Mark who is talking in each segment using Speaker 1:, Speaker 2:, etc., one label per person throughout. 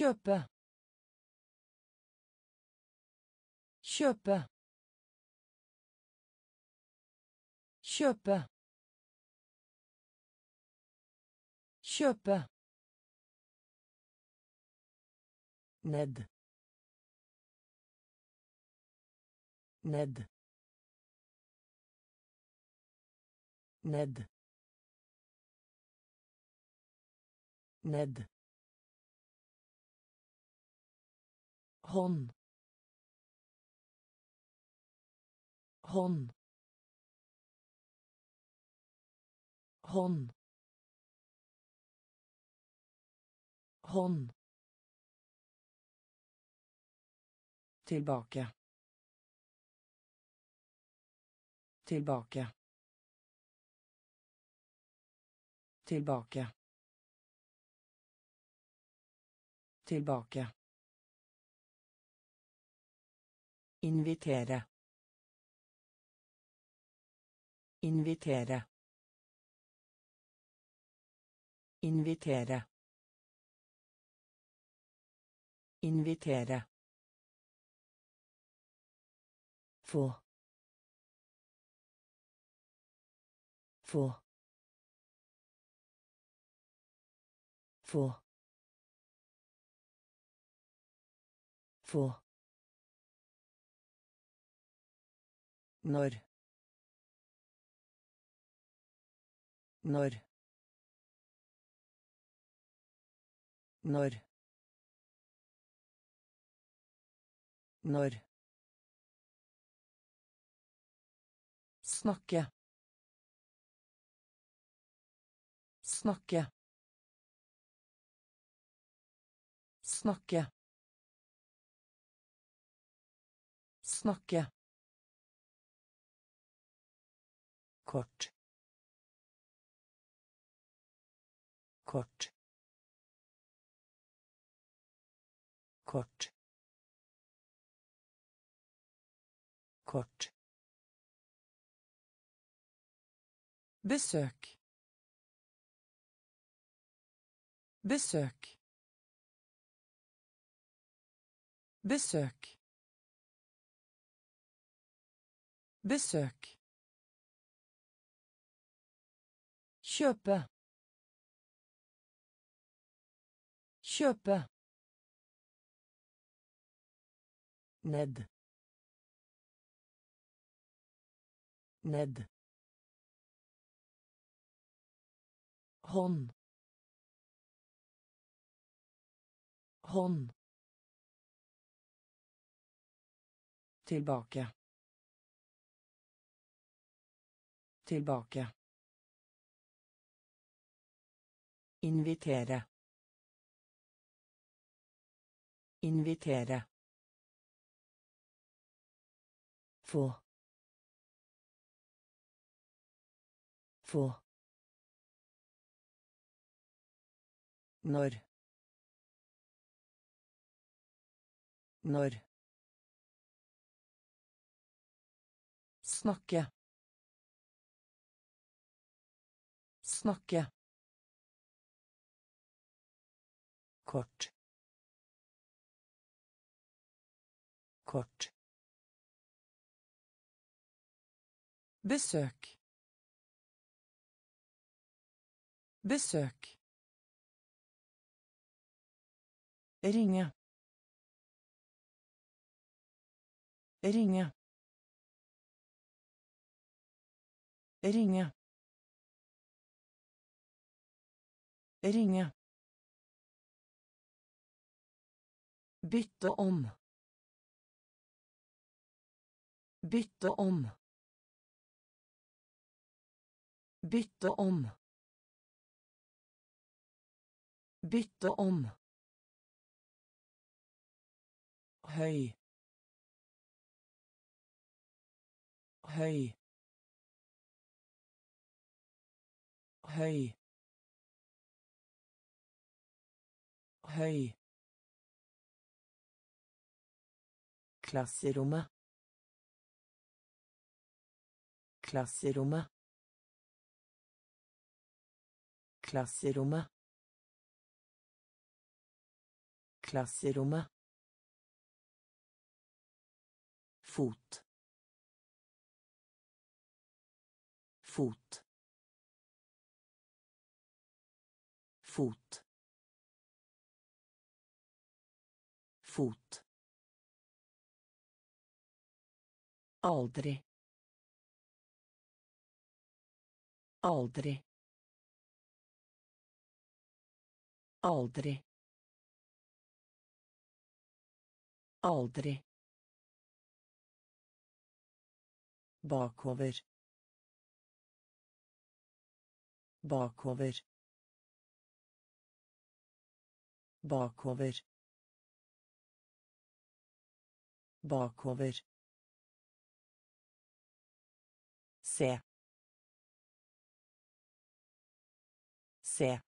Speaker 1: kjøpe kjøpe kjøpe kjøpe ned. Ned. Ned. Ned hånd. Hånd. Hånd. Hånd. Tilbake. Tilbake. Tilbake. Tilbake Invitere. Invitere. Invitere. Invitere. Få. Få. Få. Få. Når. Når. Når. Når. Snakke. Snakke. Snakke. Snakke. Kort. Kort. Kort. Kort. Besøk besøk besøk besøk kjøpe. Kjøpe. Ned. Ned. Hånd. Hånd. Tilbake. Tilbake Invitere. Invitere. Få. Få. Når. Når. Snakke. Snakke. Kort. Kort. Besøk. Besøk. Ringe. Ringe. Ringe. Ringe Bytte om. Bytte om. Bytte om. Bytte om. Høy. Høy. Høy. Høy. Klasserommet. Klasserommet. Klasserommet. Klasserommet. Fot. Fot. Fot. Fot. Aldri. Aldri. Aldri. Aldri. Bakover. Bakover. Bakover. Bakover. Se. Se.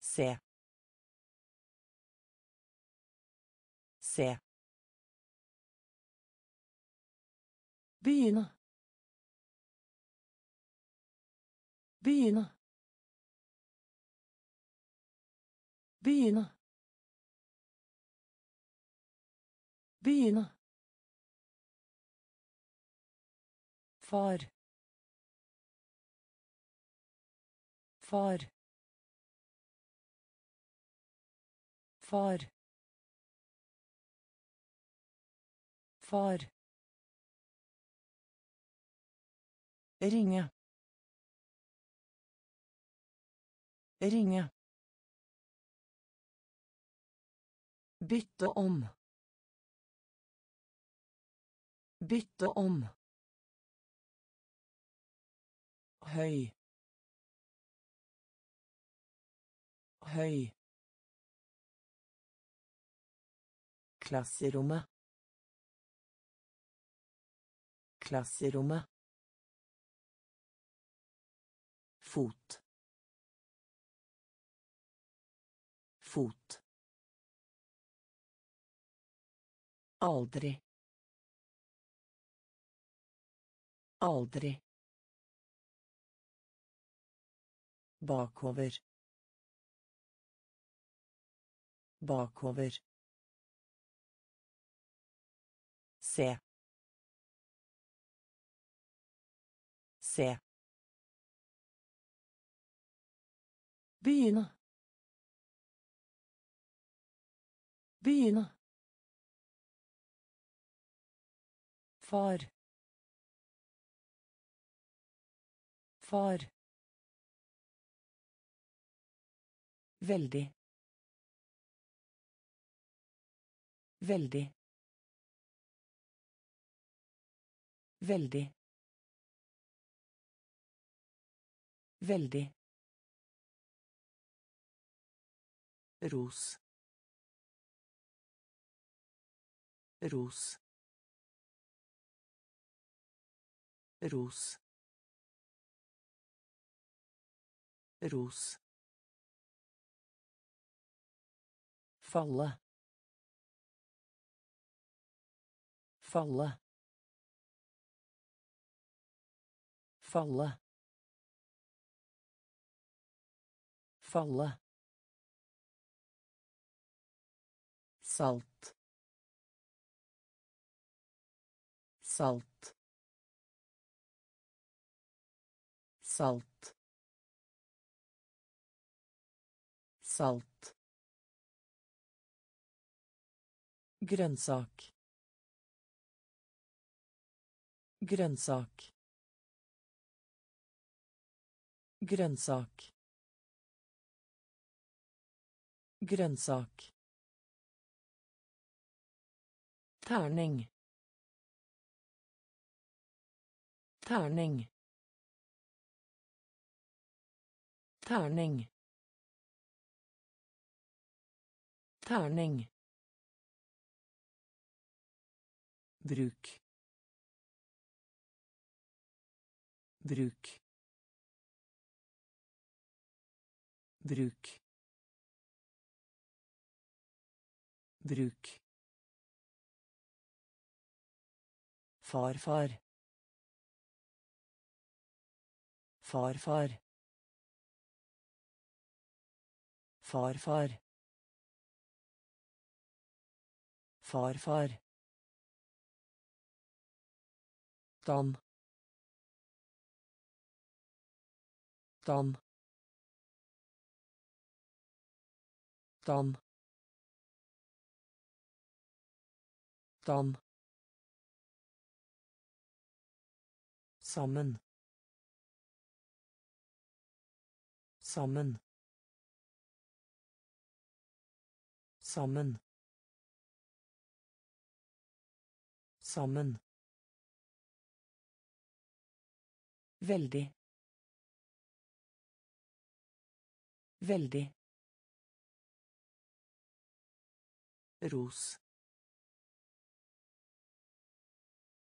Speaker 1: Se. Se. Begynne. Begynne. Begynne. Begynne. Far. Far. Far. Far. Ringe. Ringe. Bytte om. Bytte om. Høy høy klasserommet klasserommet fot fot aldri aldri bakover. Bakover. Se. Se. Begynne. Begynne. Far. Far Veldig. Veldig. Veldig. Veldig. Ros. Ros. Ros. Ros. فالله. فالله. فالله. فالله. salt salt salt salt Grønnsak. Grønnsak. Grønnsak. Grønnsak. Terning. Terning. Terning. Terning. Bruk. Bruk. Bruk. Bruk. Farfar. Farfar. Farfar. Farfar. Dam. Dam. Dam. Dam. Sammen. Sammen. Sammen. Sammen. Veldig. Veldig. Ros.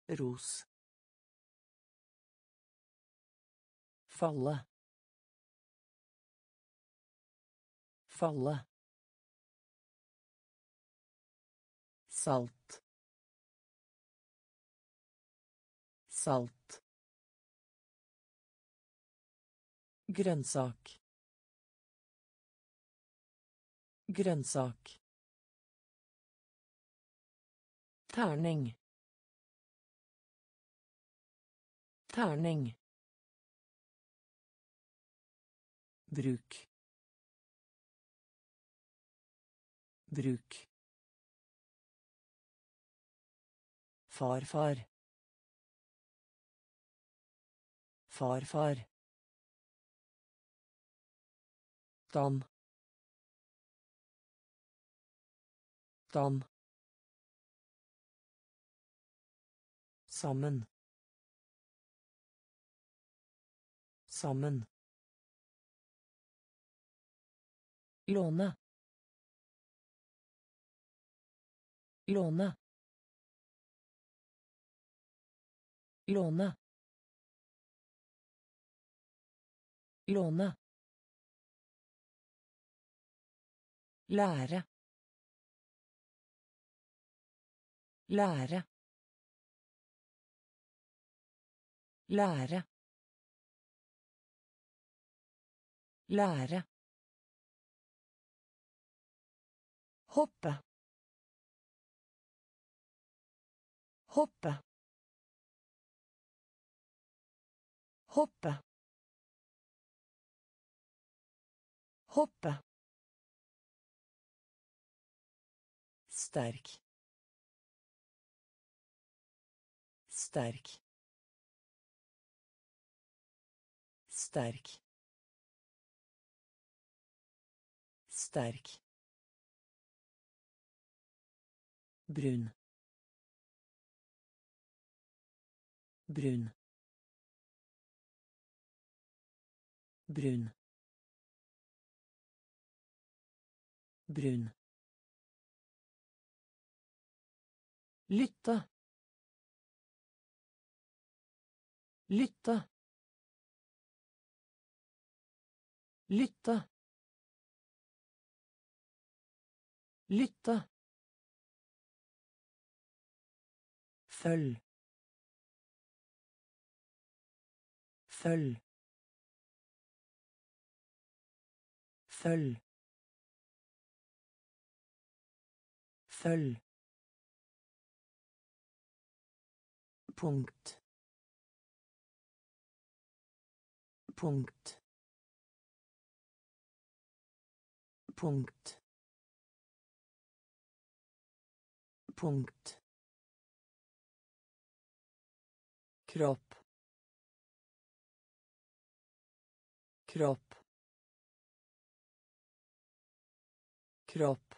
Speaker 1: Ros. Falle. Falle. Salt. Salt. Grønnsak. Grønnsak. Terning. Terning. Bruk. Bruk. Farfar. Farfar. Dam. Dan. Sammen. Sammen. Låne. Låne. Låne. Låne. Lære. Lære. Lære. Lære. Hoppe. Hoppe. Hoppe. Hoppe. Sterk. Sterk. Sterk. Sterk. Brun. Brun. Brun. Brun Lytte. Lytte. Lytte. Lytte. Følg. Følg. Følg. Følg. Punkt. Punkt. Punkt. Punkt. Kropp. Kropp. Kropp.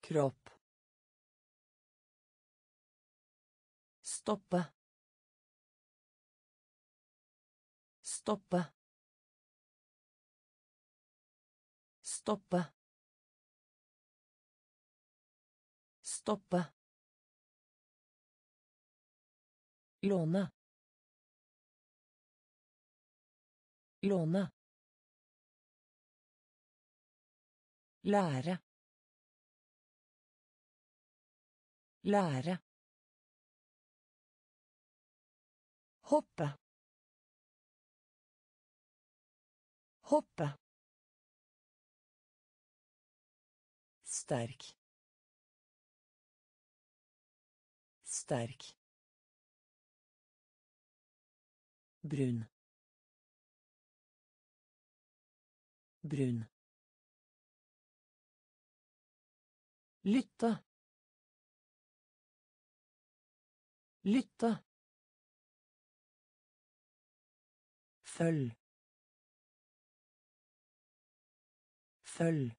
Speaker 1: Kropp Stoppe. Stoppe. Stoppe. Stoppe. Låne. Låne. Lære. Lære. Hoppe. Hoppe. Sterk. Sterk. Brun. Brun. Lytte. Lytte. Følg. Følg.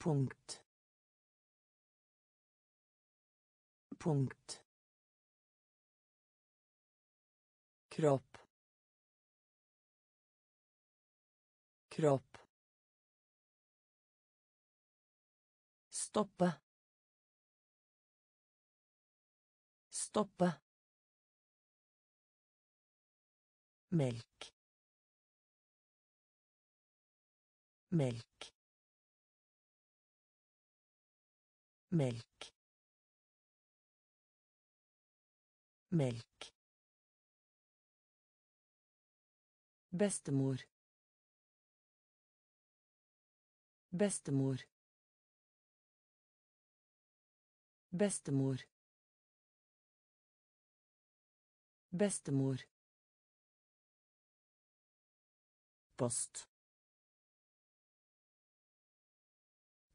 Speaker 1: Punkt. Punkt. Kropp. Kropp. Stoppe. Stoppe. Melk. Melk. Melk. Melk. Bestemor. Bestemor. Bestemor. Bestemor. Post.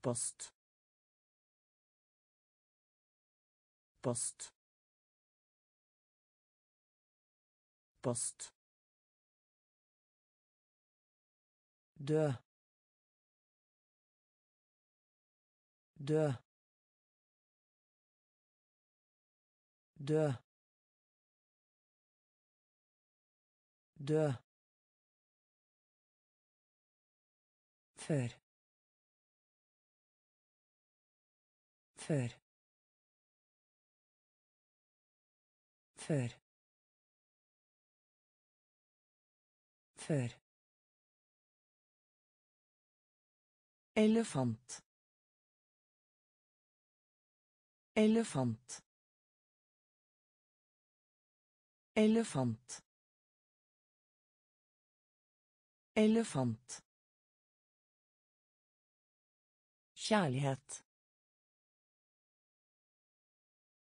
Speaker 1: Post. Post. Post. Dø. Dø. Dø. Dø. Før. Før. Før. Før. Elefant. Elefant. Elefant. Elefant. Kjærlighet.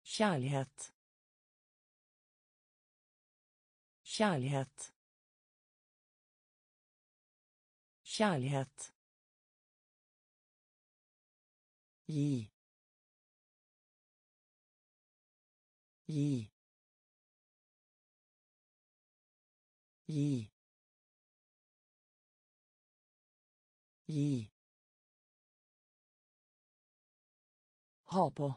Speaker 1: Kjærlighet. Kjærlighet. Kjærlighet. Gi. Gi. Gi. Gi. Ha på.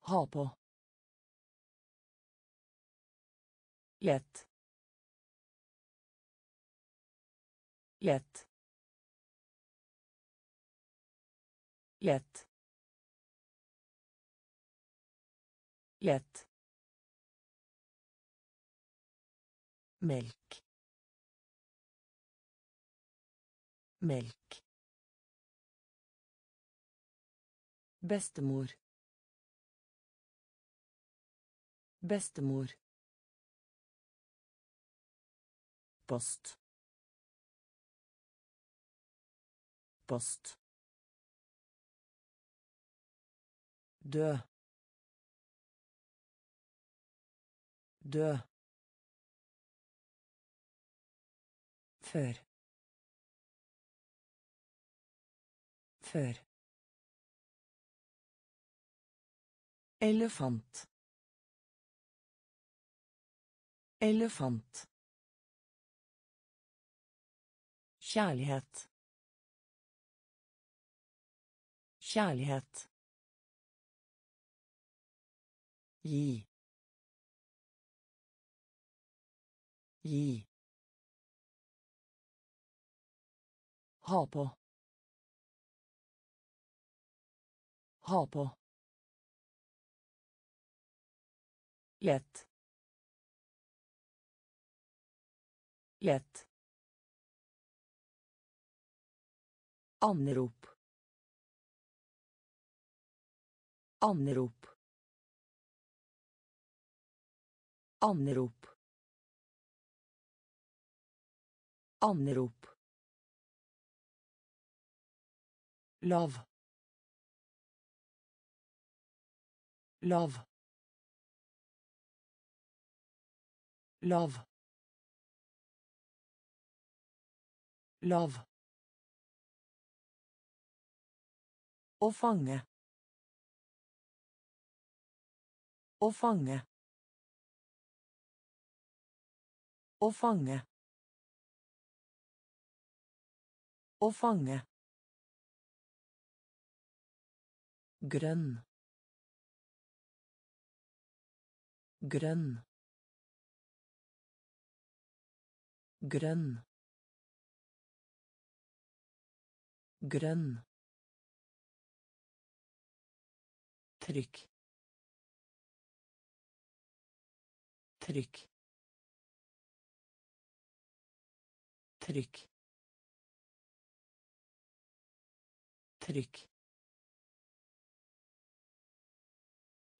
Speaker 1: Ha på. Lett. Lett. Lett. Lett. Melk. Melk. Bestemor. Bestemor. Post. Post. Dø. Dø. Før. Før. Elefant. Elefant. Kjærlighet. Kjærlighet. Gi. Gi. Ha på. Ha på. Lett. Lett. Anrop. Anrop. Anrop. Anrop. Lav. Lav. Lav. Lav. Å fange. Å fange. Å fange. Å fange. Grønn. Grønn. Grønn. Grønn. Trykk. Trykk. Trykk. Trykk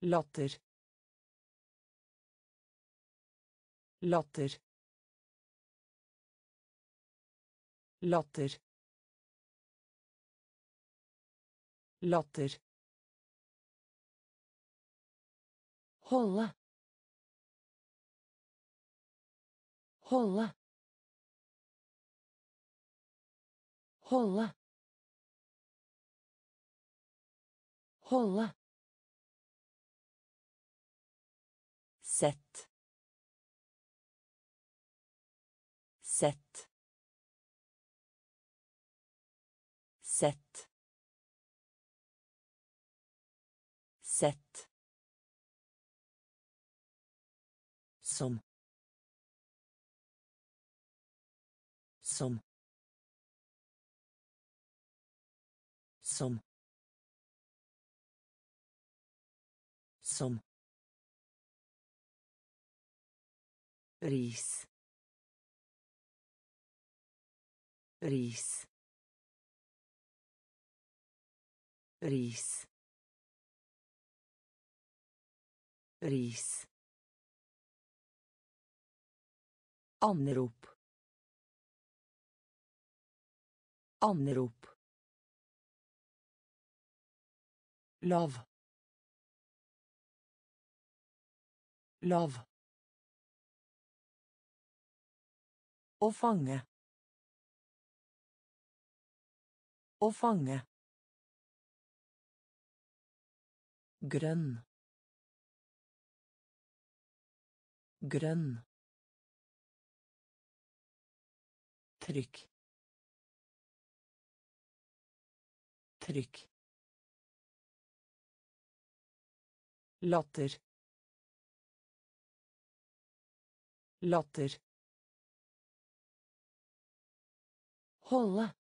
Speaker 1: Latter. Latter. Latter. Latter. Holde. Holde. Holde. Holde. Sett. Sett. Sett. Sett. Som. Som. Som. Som. Ris ris ris ris Anrop. Anrop. Lav. Lav. Å fange. Å fange. Grønn. Grønn. Trykk. Trykk. Latter. Latter. Holde.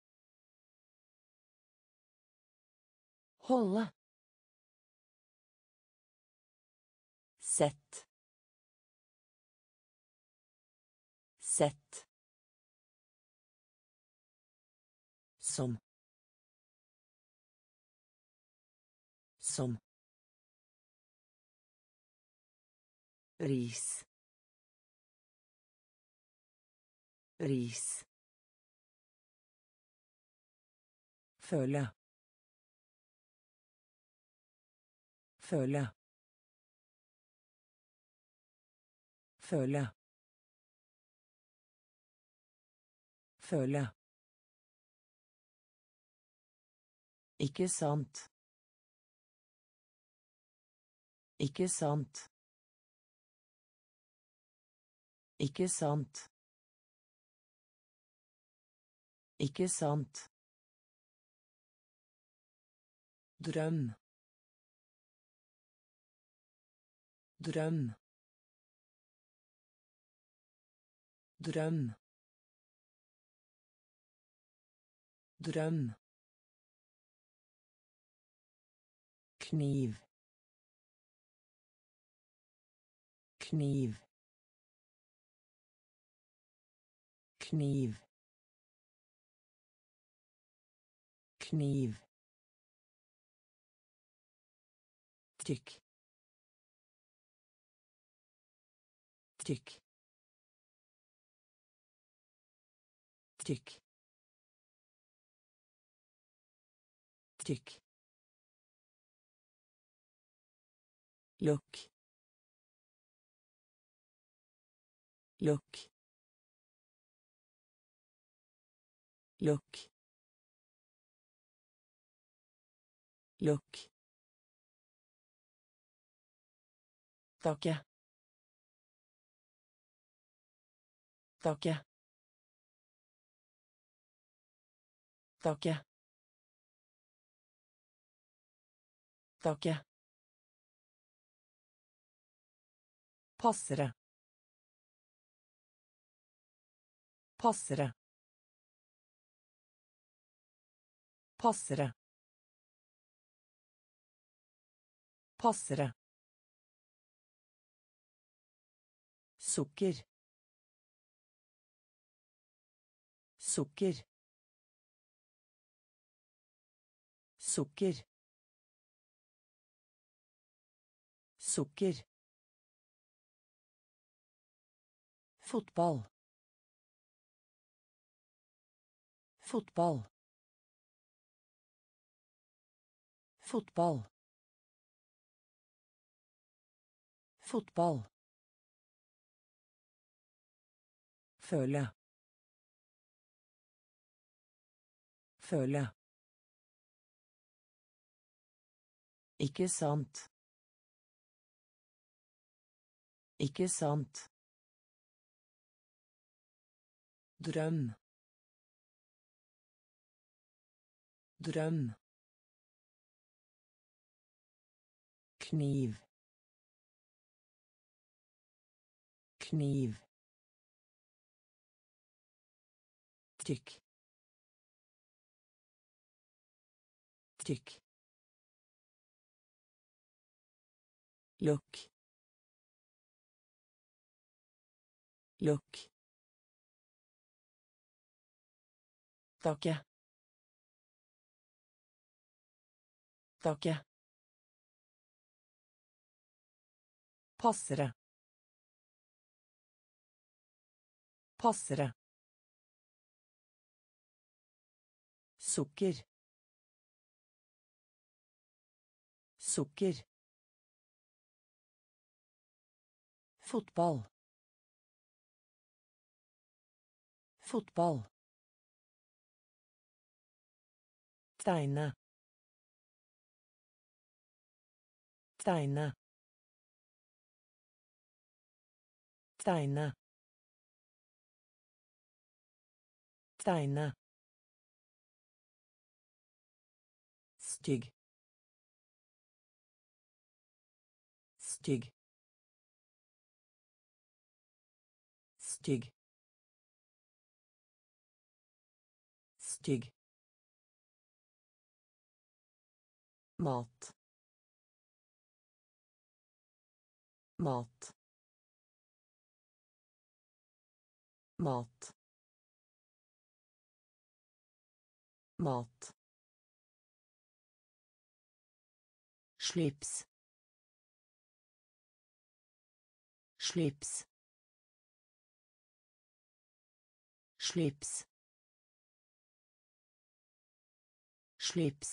Speaker 1: Holde. Sett. Sett. Som. Som. Ris. Ris. Føle. Føle. Føle. Føle. Ikke sant. Ikke sant. Ikke sant. Ikke sant. Drøm drøm drøm drøm kniv kniv kniv kniv tykk tykk tykk tykk lukk lukk lukk lukk Takke. taket taket taket Passere. Passere. Passere. Passere. Sukker. Sukker. Sukker. Sukker. Fotball. Fotball. Fotball. Fotball Føle. Føle. Ikke sant. Ikke sant. Drøm. Drøm. Kniv. Kniv. Tykk Trykk. lukk. Lukk. Takke. Takke. Passere. Passere sukker. Sukker. Fotball. Fotball. Tegne. Tegne. Tegne. Tegne
Speaker 2: stygg. Stygg. Stygg. Stygg. Mat. Mat. Mat. Mat slips slips slips slips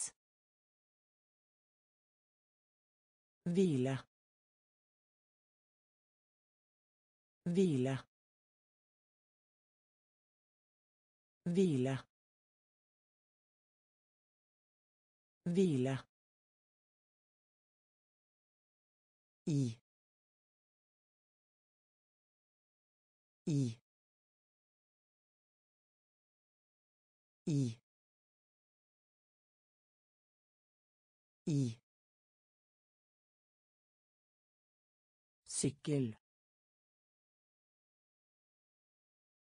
Speaker 2: hvile hvile hvile hvile i. I. I. I. Sykkel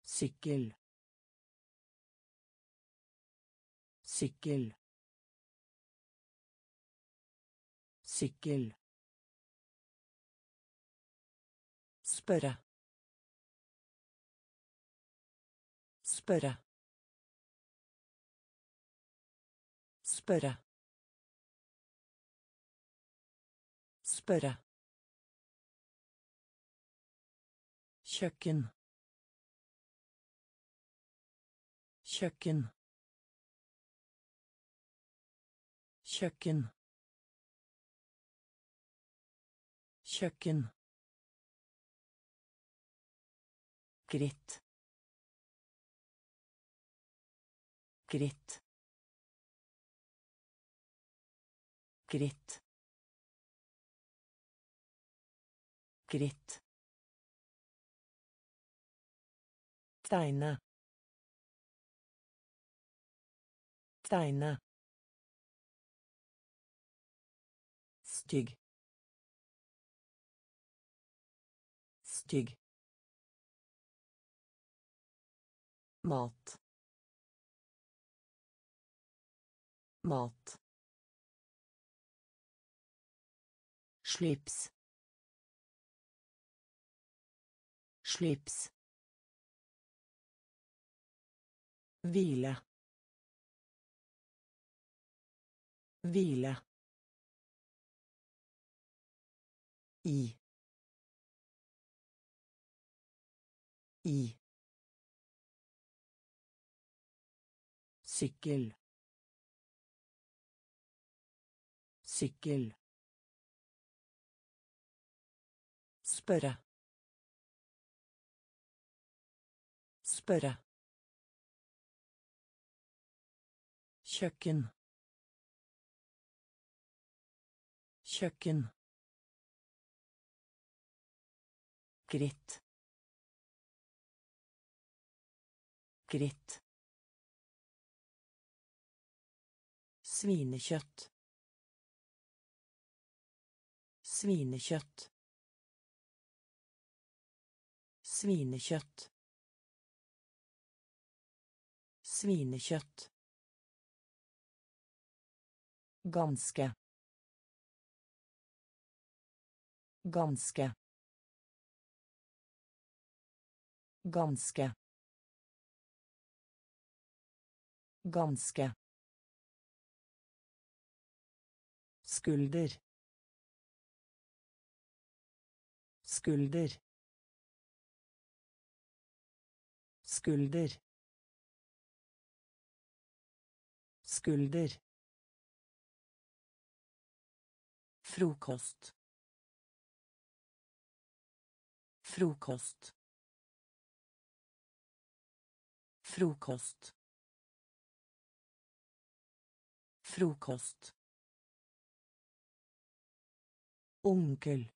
Speaker 2: sykkel sykkel sykkel Spørre. Spørre. Spørre. Spørre. Kjøkken. Kjøkken. Kjøkken. Kjøkken. Gritt. Gritt. Gritt. Gritt.
Speaker 1: Steine. Steine.
Speaker 2: Stygg. Stygg. Mat. Mat. Slips. Slips. Hvile. Hvile. I. I sykkel. Sykkel. Spørre. Spørre. Kjøkken. Kjøkken. Gritt. Gritt Svinekjøtt. Svinekjøtt. Svinekjøtt. Svinekjøtt. Ganske. Ganske. Ganske. Ganske. Skulder. Skulder. Skulder. Skulder. Frokost. Frokost. Frokost. Frokost Onkel.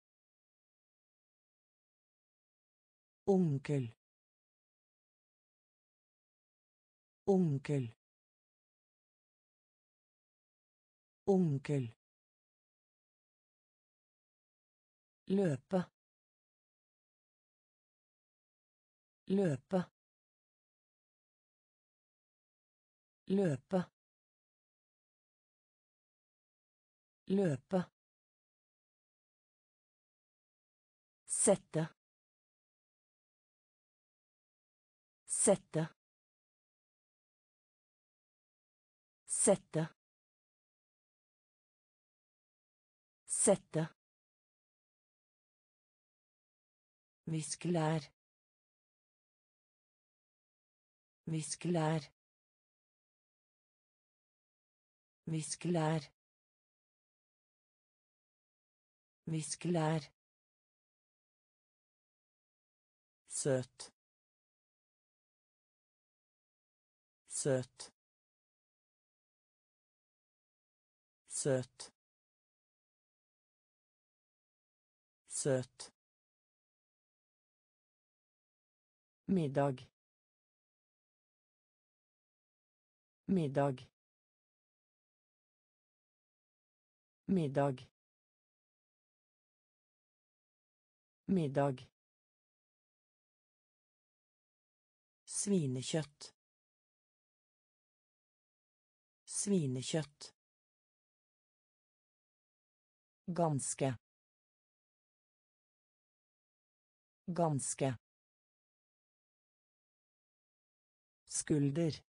Speaker 2: Onkel. Onkel. Onkel. Løpe. Løpe. Løpe. Løpe. Sette. Sette. Sette. Sette. Viskelær. Viskelær. Viskelær. Viskelær. Søt søt søt søt middag. Middag. Middag. Middag Svinekjøtt. Svinekjøtt. Ganske. Ganske. Skulder.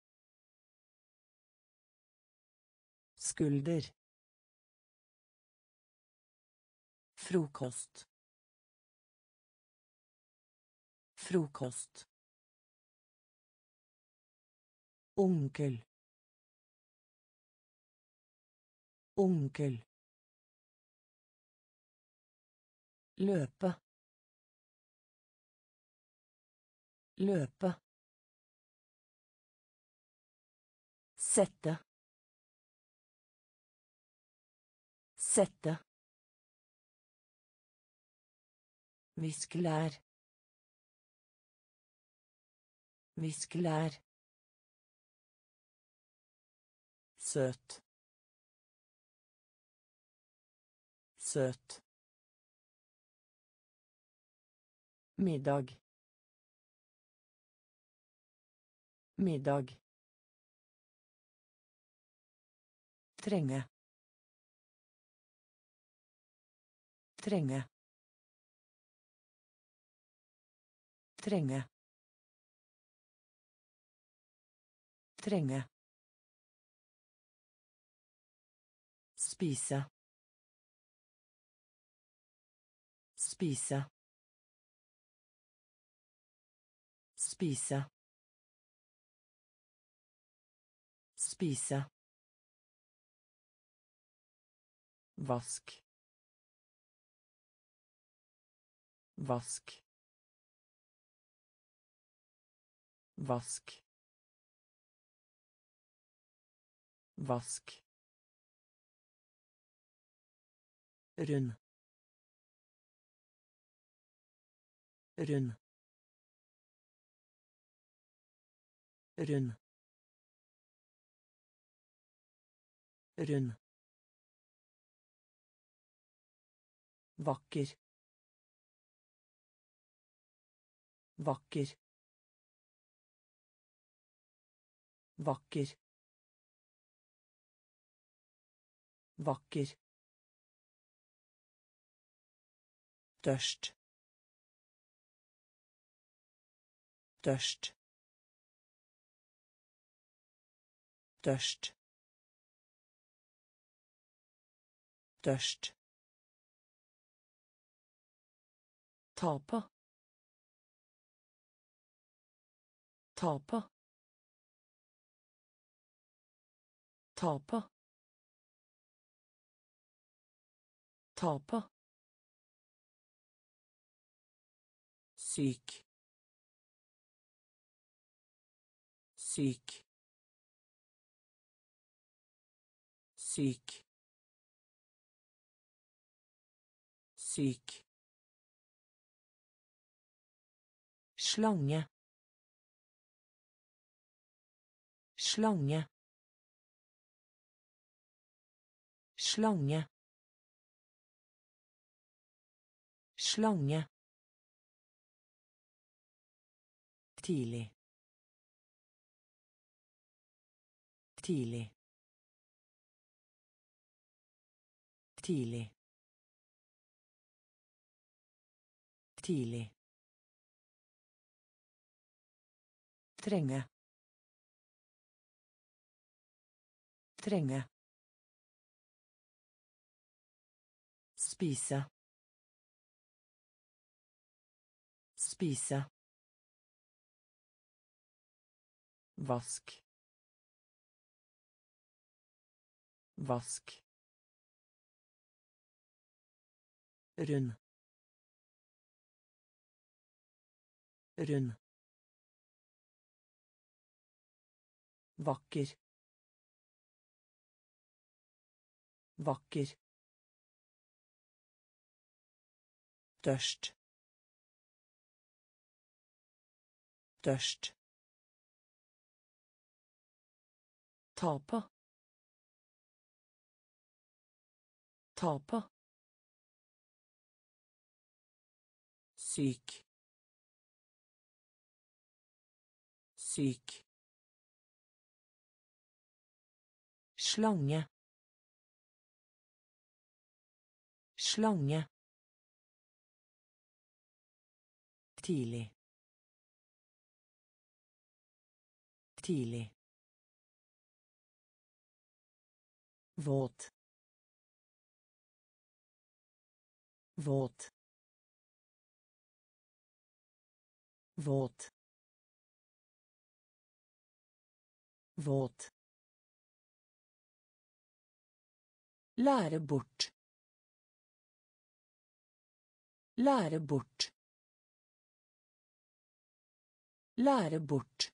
Speaker 2: Skulder. Frokost. Frokost. Onkel. Onkel. Løpe. Løpe. Sette. Sette. Viskelær. Viskelær. Søt. Søt. Middag. Middag. Trenge. Trenge. Trenge. Trenge. Spise. Spise. Spise. Spise. Vask. Vask. Vask. Vask. Rund. Rund. Rund. Rund. Vakker. Vakker. Vakker. Vakker Tørst. Tørst. Tørst. Tørst. Tape. Tape. Tape. på. Syk syk syk syk slange. Slange. Slange. Slange Tile. Tile. Tile. Tile. Trenga. Trenga. spise spise Vask. Vask. Rund. Rund. Vakker. Vakker. Tørst. Tørst. Ta på. Syk. Syk. Slange. Slange. Tidlig. Tidlig. Våt våt våt våt Lære bort. Lære bort. Lære bort.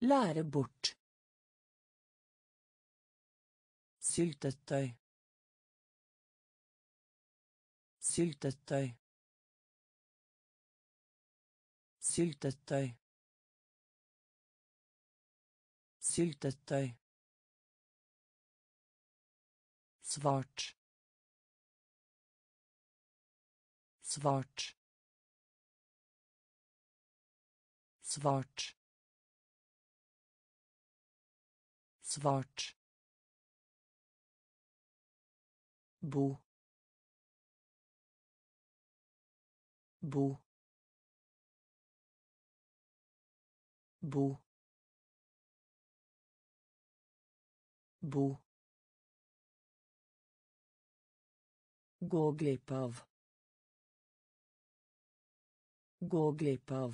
Speaker 2: Lære bort. Syltetøy. Syltetøy. Syltetøy. Syltetøy. Svart. Svart. Svart. Svart. Bu. Bu. Bu. Bu. Goglepav. Goglepav.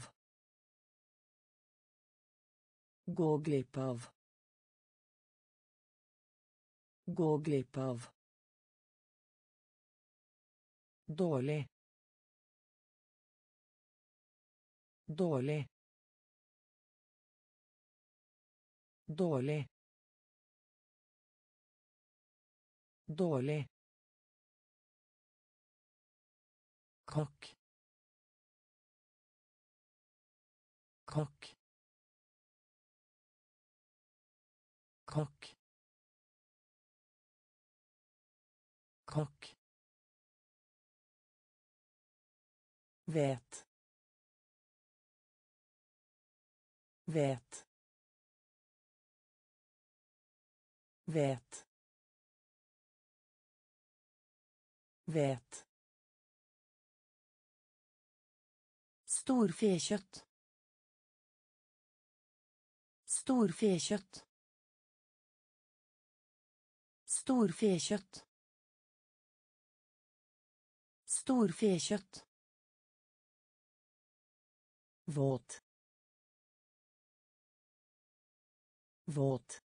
Speaker 2: Goglepav. Goglepav. Dårlig. Dårlig. Dårlig. Dårlig. kokk kokk kokk vet vet vet vet Storfekjøtt. Storfekjøtt. Storfekjøtt. Storfekjøtt. Våt. Våt.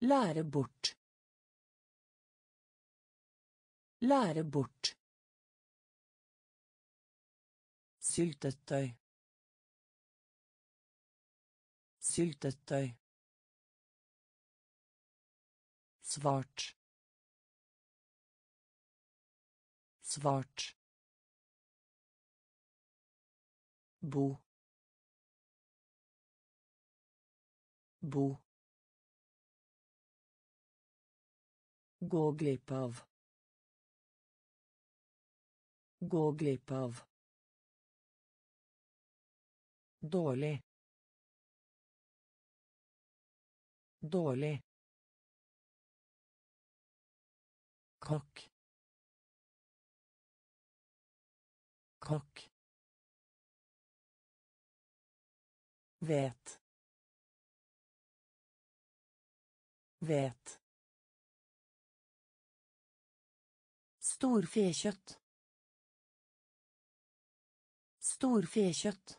Speaker 2: Lære bort. Lære bort. Syltetøy. Syltetøy. Svart. Svart. Bo. Bo. Gå glipp av. Gå glipp av. Dårlig. Dårlig. Kokk. Kokk. Vet. Vet. Storfekjøtt. Storfekjøtt.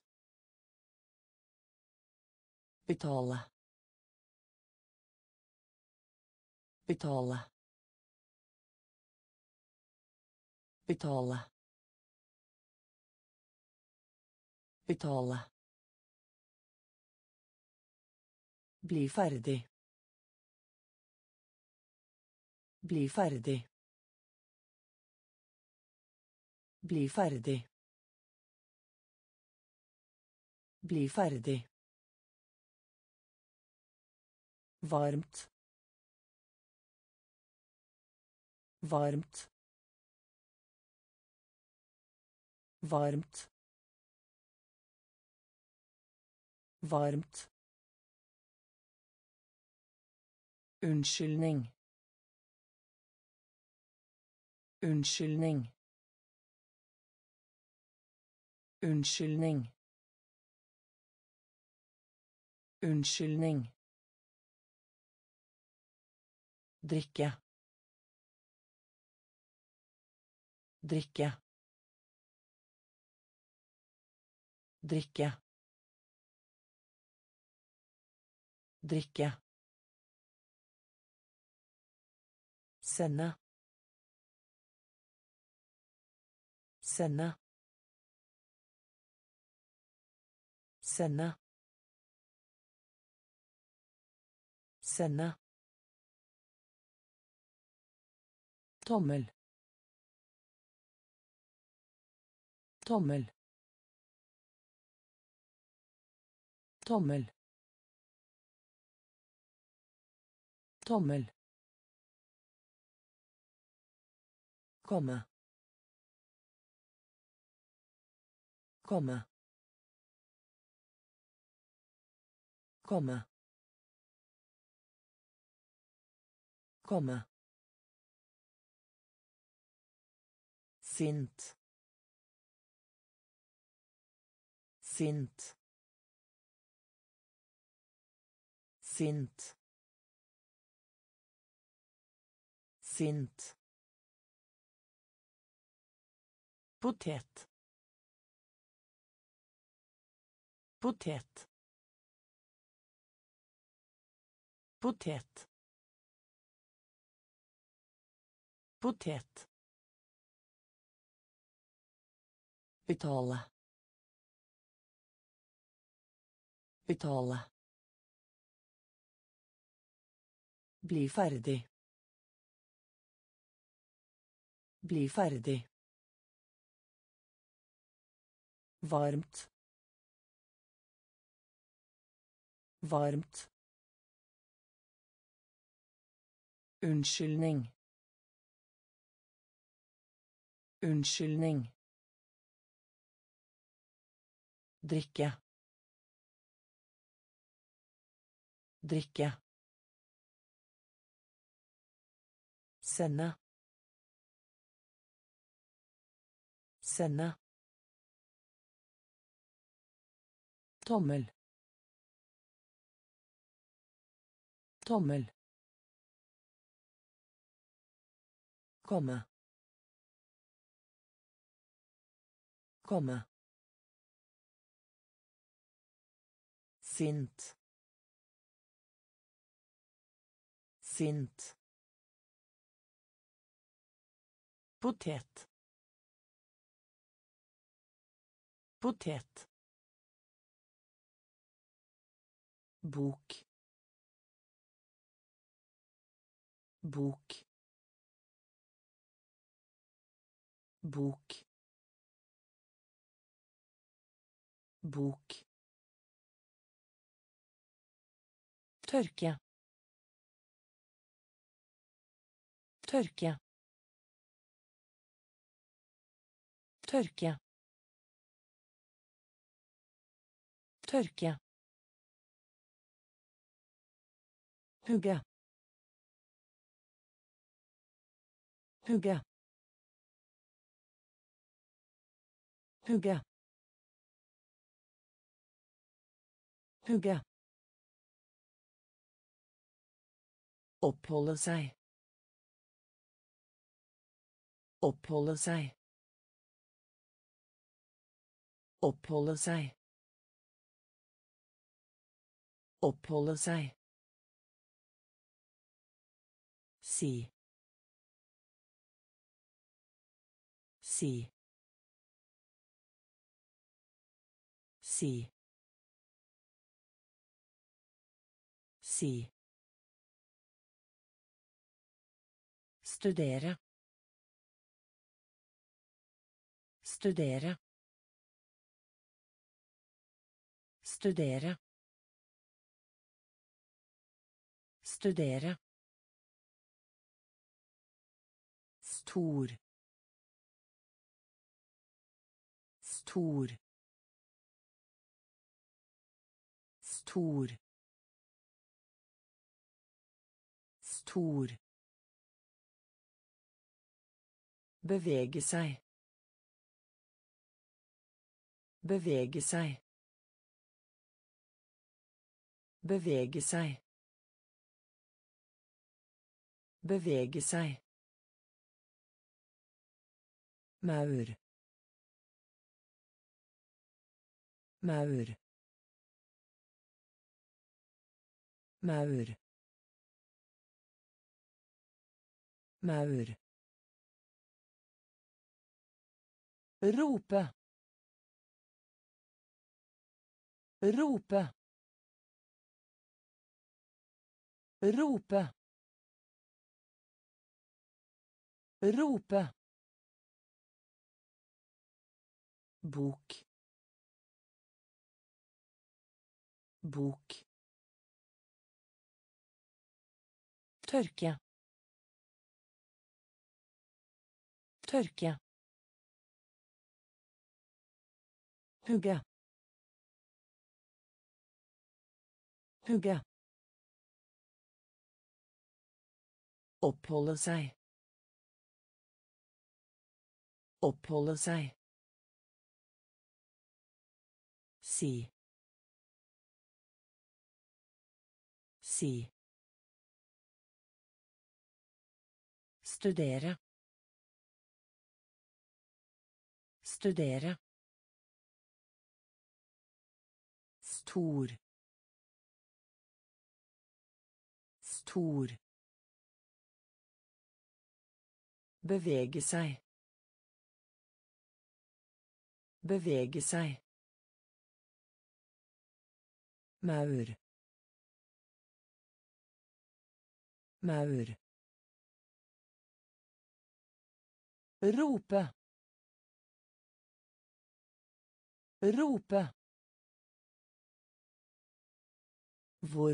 Speaker 2: Betale. Betale. Betale. Betale. Bli ferdig. Bli ferdig. Bli ferdig. Bli ferdig. varmt varmt varmt varmt unnskyldning unnskyldning unnskyldning Unnskyldning. Drikke. Drikke. Drikke. Drikke. Sende. Sende. Sende. Sende. Tommel. Tommel. Tommel. Tommel. Komme. Komme. Komme. Komme. Sint. Sint. Sint. Sint. Potet. Potet. Potet. Potet. Betale. Betale. Bli ferdig. Bli ferdig. Varmt. Varmt. Unnskyldning. Unnskyldning. Drikke. Drikke. Sende. Sende. Tommel. Tommel. Komme. Komme. Sint. Sint. Potet. Potet. Bok. Bok. Bok. Bok. Tørke. Tørke. Tørke. Tørke Hugge. Hugge. Hugge. Hugge. Oppholde seg. Oppholde seg. Oppholde seg. Oppholde seg. Si. Si. Si. Si. Studere. Studere. Studere. Studere. Stor. Stor. Stor. Stor. Bevege seg. Bevege seg. Bevege seg. Bevege seg. Maur. Maur. Maur. Maur. Rope. Rope. Rope. Rope. Bok. Bok. Tørke. Tørke. Hugge. Hugge. Oppholde seg. Oppholde seg. Si. Si. Studere. Studere. Stor. Stor. Bevege seg. Bevege seg. Maur. Maur. Rope. Rope. Hvor.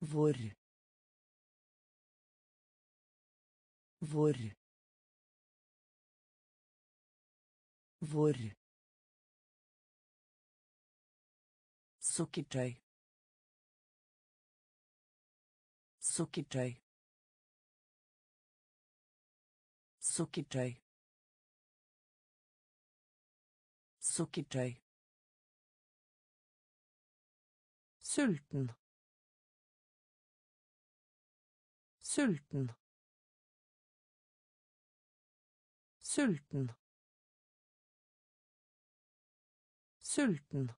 Speaker 2: Hvor. Hvor. Hvor. Sukkertøy. Sukkertøy. Sukkertøy. Sukkertøy. Sulten. Sulten. Sulten. Sulten.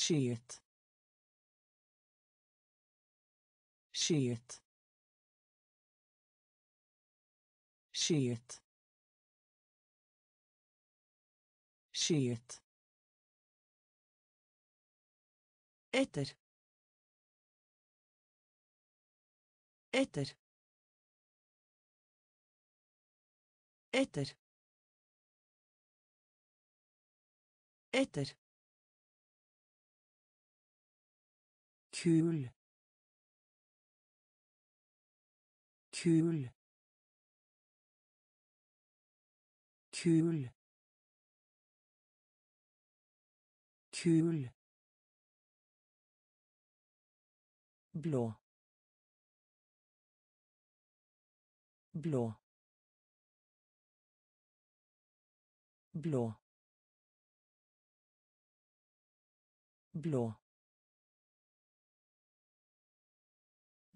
Speaker 2: Skyet. Skyet. Skyet. Skyet. Etter. Etter. Etter. Etter. Kul. Kul. Kul. Kul. blå blå blå blå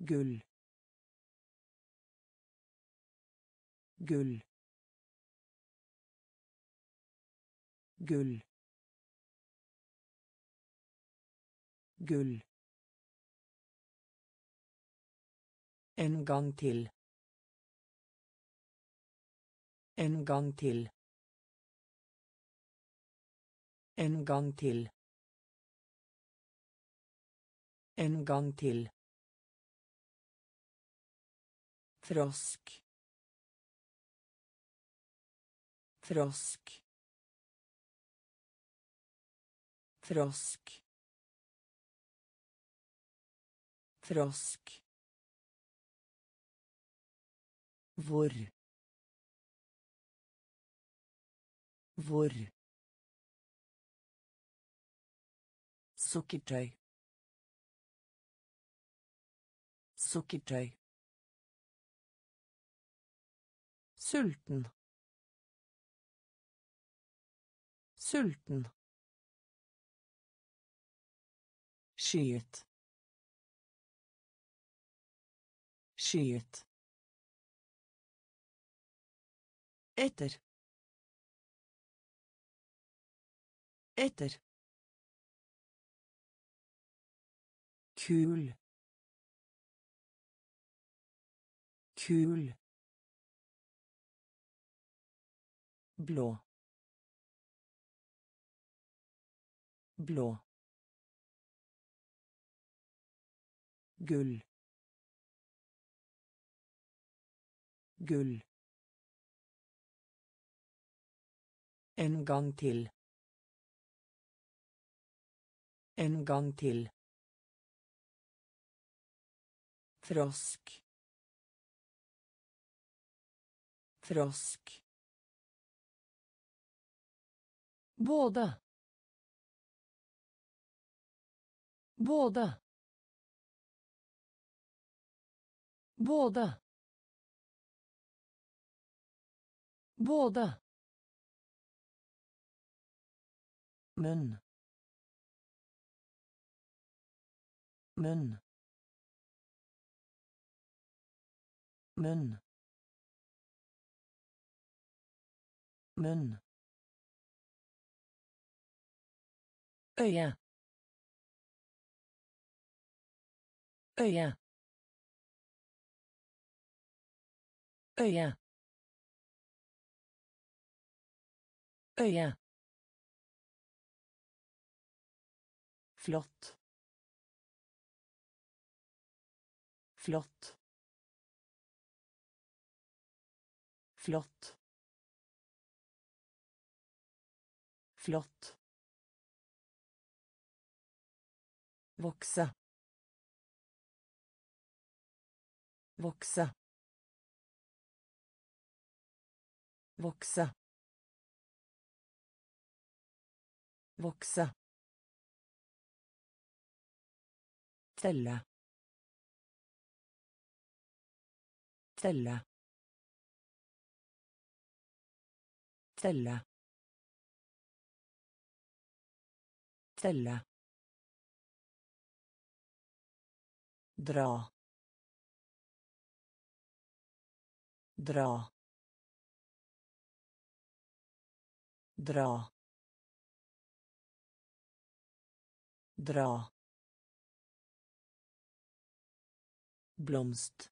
Speaker 2: gull gull gull gull En gang til. En gang til. En gang til. En gang til. Frosk. Frosk. Frosk. Frosk. Hvor. Hvor. Sukkertøy. Sukkertøy. Sulten. Sulten. Skyet. Skyet. Etter. Etter. Kul. Kul. Blå. Blå. Gull. Gull. En gang til. En gang til. Frosk. Frosk Både. Både. Både. Både. munn munn munn munn øye. Øye. Øye. Øye. Flott. Flott. Flott. Flott Vokse. Vokse. Vokse. Vokse. Telle. Telle. Telle. Telle. Dra dra dra dra blomst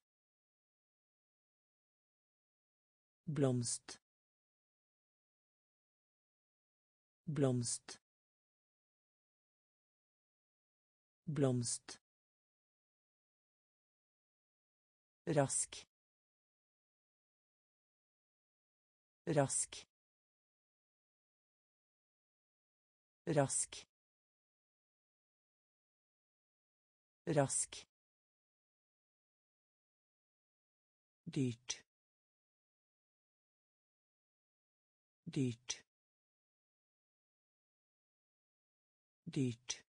Speaker 2: blomst blomst blomst rask. Rask. Rask. Rask. Dyrt. Dyrt. Dyrt.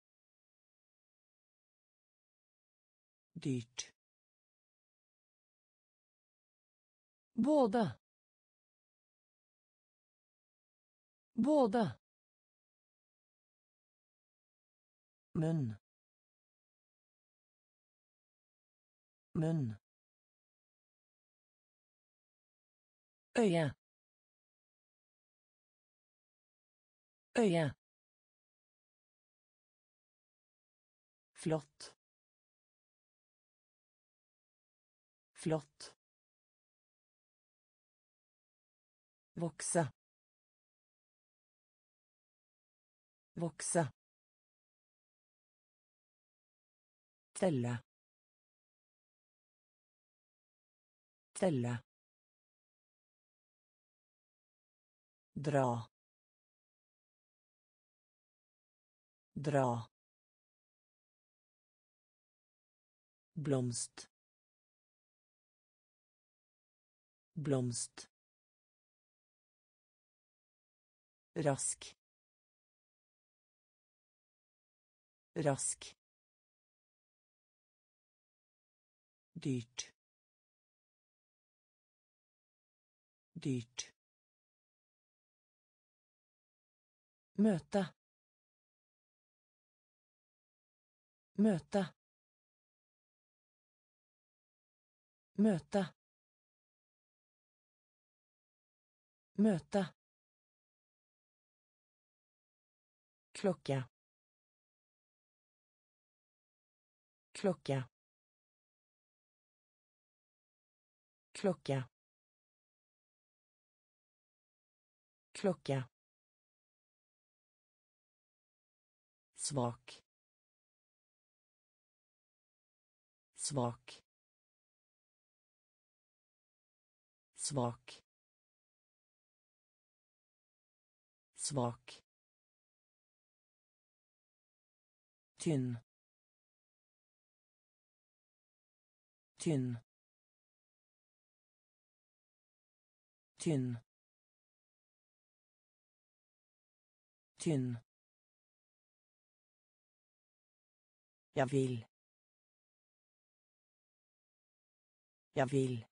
Speaker 2: Dyrt Både. Både. munn. Munn. Øye. Øye. Flott. Flott Vokse. Vokse. Telle. Telle. Dra. Dra. Blomst. Blomst. Rask rask dyrt dyrt Møte. Møte. Møte. Møte. Klokke. Klokke. Klokke. Klokke. Svak. Svak. Svak. Svak tynn tynn tynn tynn Jeg vil. Jeg vil.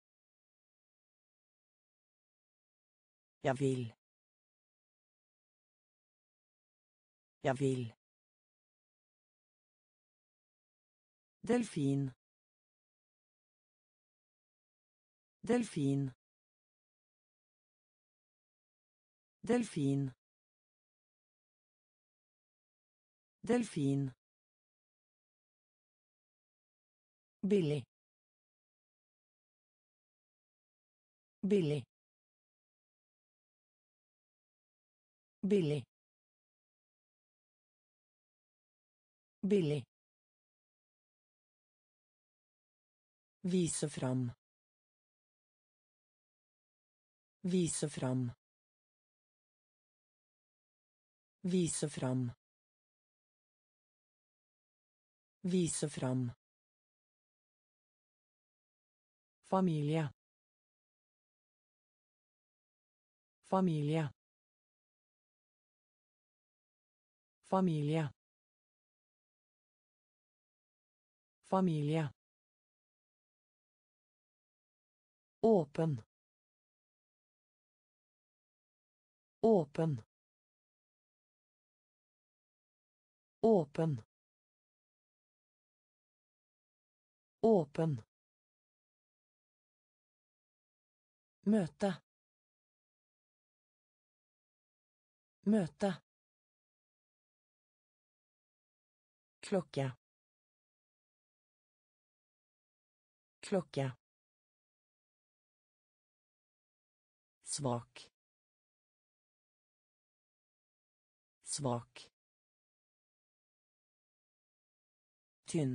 Speaker 2: Jeg vil. Jeg vil. Delfin. Delfin. Delfin. Delfin. Billig. Billig. Billig. Billig. Vise fram. Vise fram. Vise fram. Vise fram. Familie. Familie. Familie. Familie. Åpen. Åpen. Åpen. Åpen. Møte. Møte. klokke klokke svak svak tynn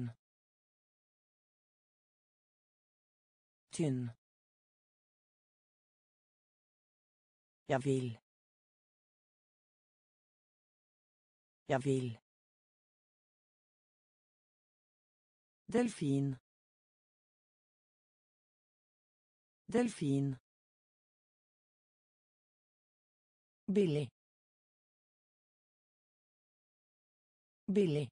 Speaker 2: tynn Jeg vil. Jeg vil. Delfin. Delfin. Billig. Billig.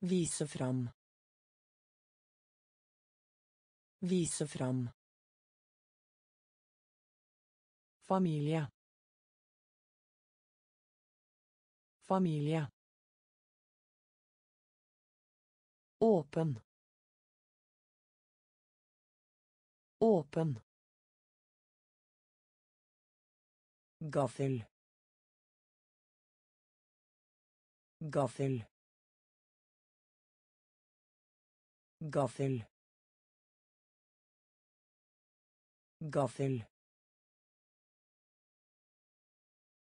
Speaker 2: Vise fram. Vise fram. Familie. Familie. Åpen. Åpen. Gaffel. Gaffel. Gaffel. Gaffel.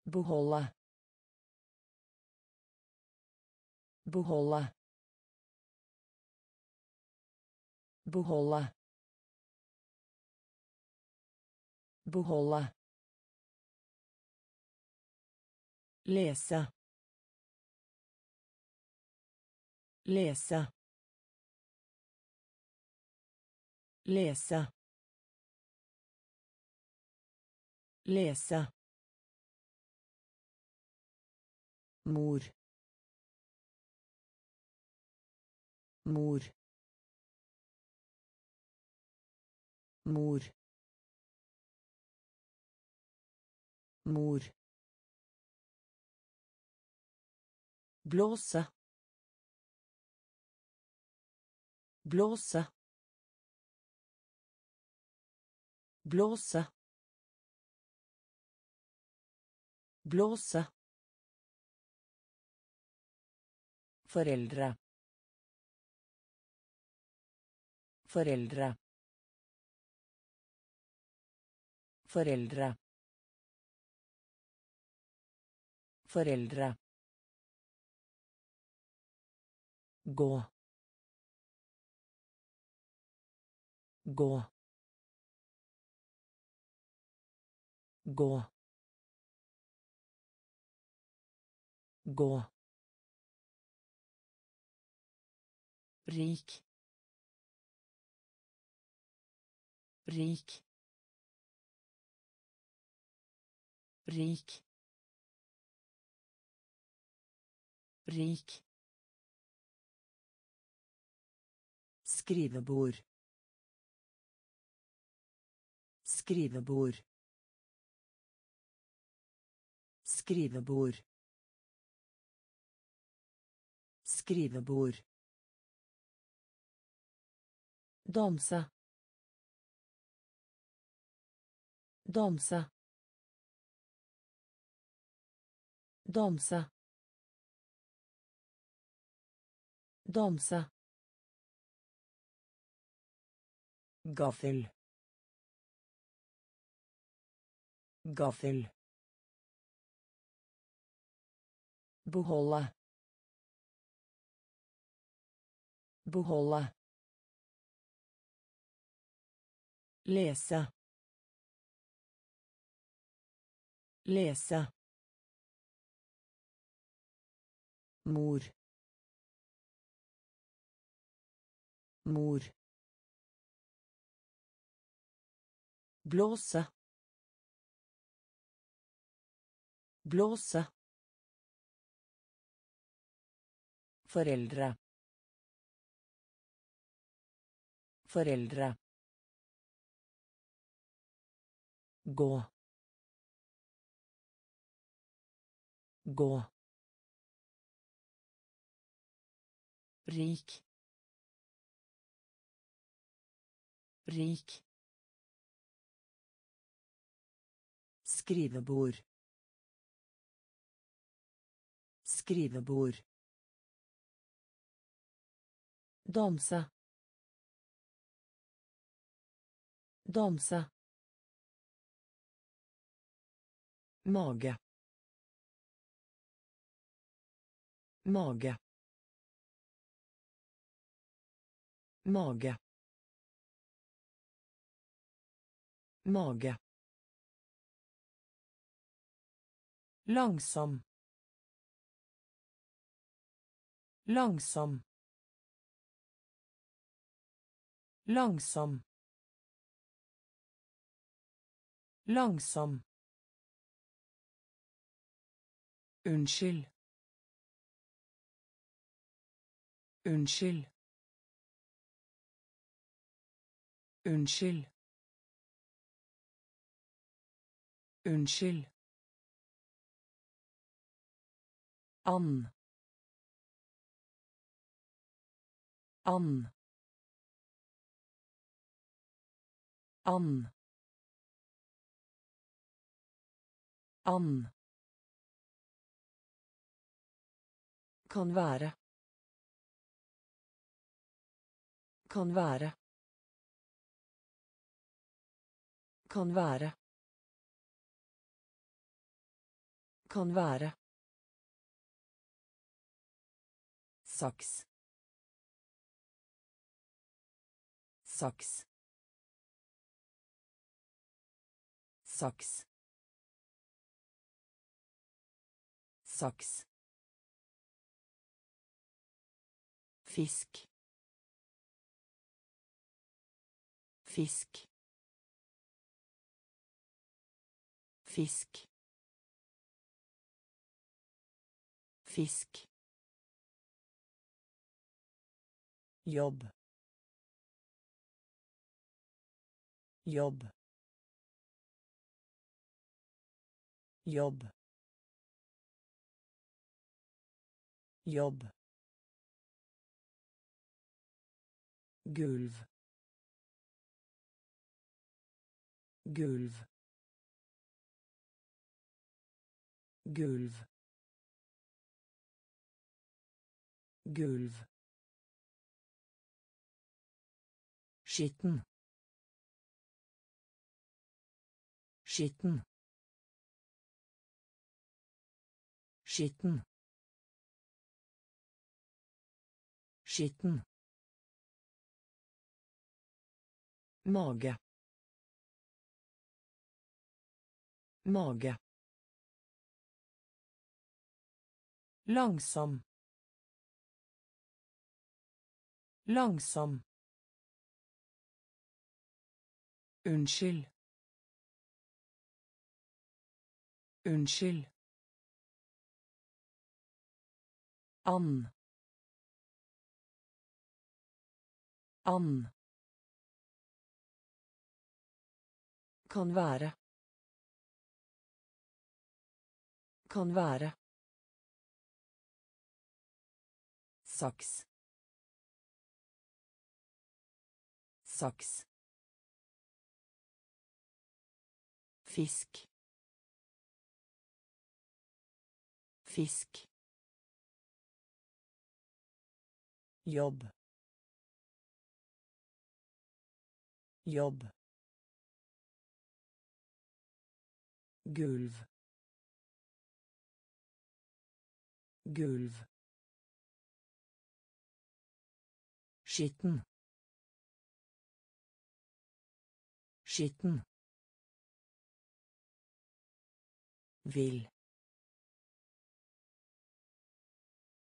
Speaker 2: Beholde. Beholde. Beholde. Beholde. Lese. Lese. Lese. Lese. Mor. Mor. Mor. mor
Speaker 1: blåse blåse blåse blåse Foreldre. Foreldre. Foreldre. Foreldre. Gå. Gå. Gå. Gå. rik rik rik rik skrivebord. Skrivebord. Skrivebord. Skrivebord. Danse. Danse. Danse. Danse gaffel gaffel beholde beholde lese lese mor mor blåse blåse Foreldre. Foreldre. Gå. Gå. Rik. Rik. Skrivebord. Skrivebord. Danse. Danse. Mage. Mage. Mage. Mage. Langsom. Langsom. Langsom. Langsom. Unnskyld. Unnskyld. Unnskyld. Unnskyld. And. An. An. An. Kan være. Kan være. Kan være. Kan være. Saks. Saks. Saks. Saks. fisk fisk fisk fisk jobb. Jobb. Jobb. Jobb.
Speaker 2: Gulv. Gulv. Gulv. Gulv skitten. Skitten. Skitten. Skitten. Mage. Mage. Langsom. Langsom unnskyld unnskyld Ann. Ann. Kan være. Kan være. Saks. Saks.
Speaker 1: Fisk. Fisk. Jobb. Jobb.
Speaker 2: gulv gulv skitten skitten vil.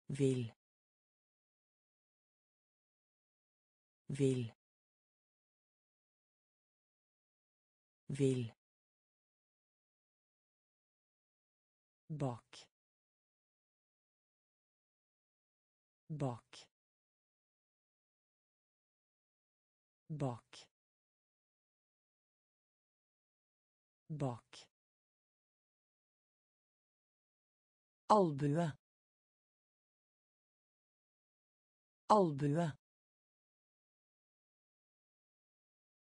Speaker 2: Vil. Vil. Vil. Bak. Bak. Bak. Bak albue. Albue.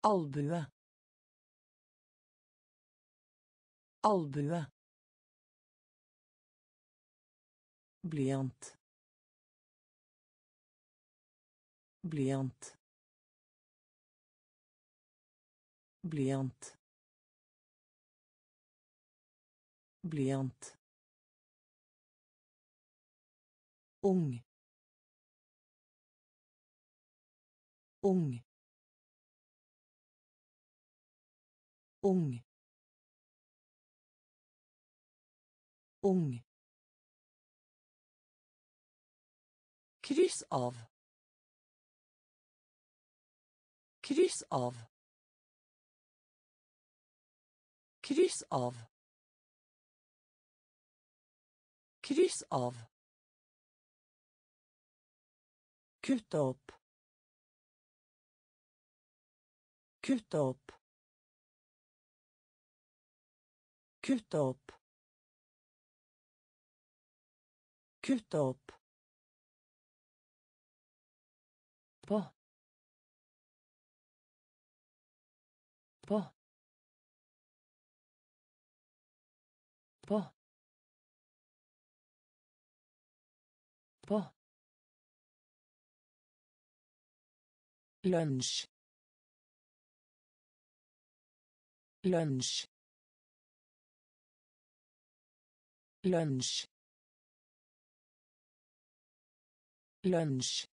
Speaker 2: Albue. Albue. Blyant. Blyant. Blyant. Blyant ung ung ung ung
Speaker 1: Kryss av. Kryss av. Kryss av. Kryss av.
Speaker 2: Kutte opp. Kutte opp. Kutte opp. Kutte opp. på lunch. Lunch. Lunch. Lunch.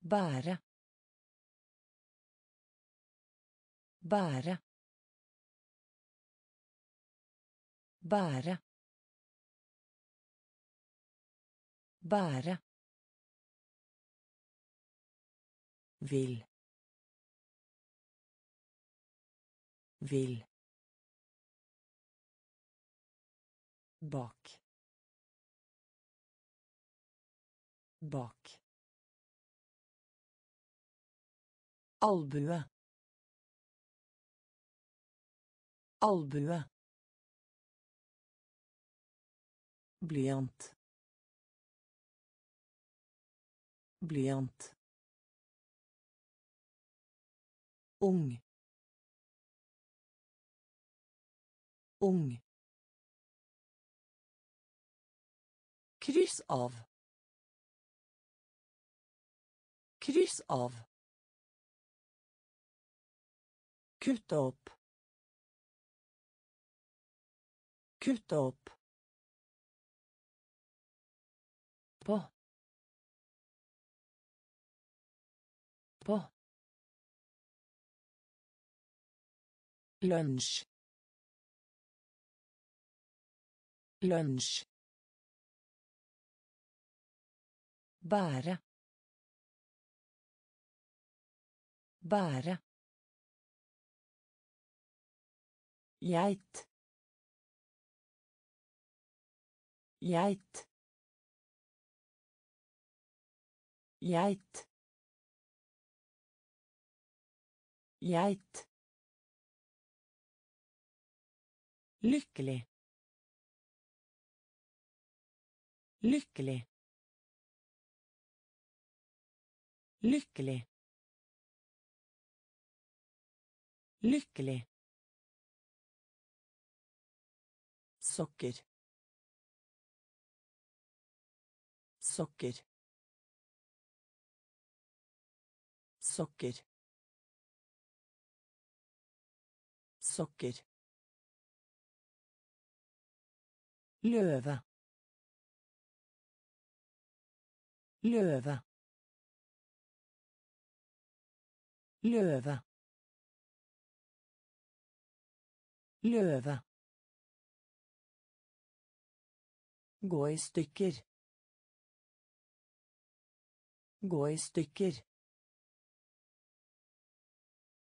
Speaker 2: Bære bære bære bære vil vil bak bak albue Albue. Blyant. Blyant. Ung. Ung.
Speaker 1: Kryss av. Kryss av.
Speaker 2: Kutte opp. Kutte opp. På. Lunsj. Lunsj. Bære. Bære. Geit. Geit. Geit. Geit. Lykkelig. Lykkelig. Lykkelig. Lykkelig. Sokker. Sokker. Sokker. Sokker. Løve. Løve. Løve. Løve. Gå i stykker. Gå i stykker.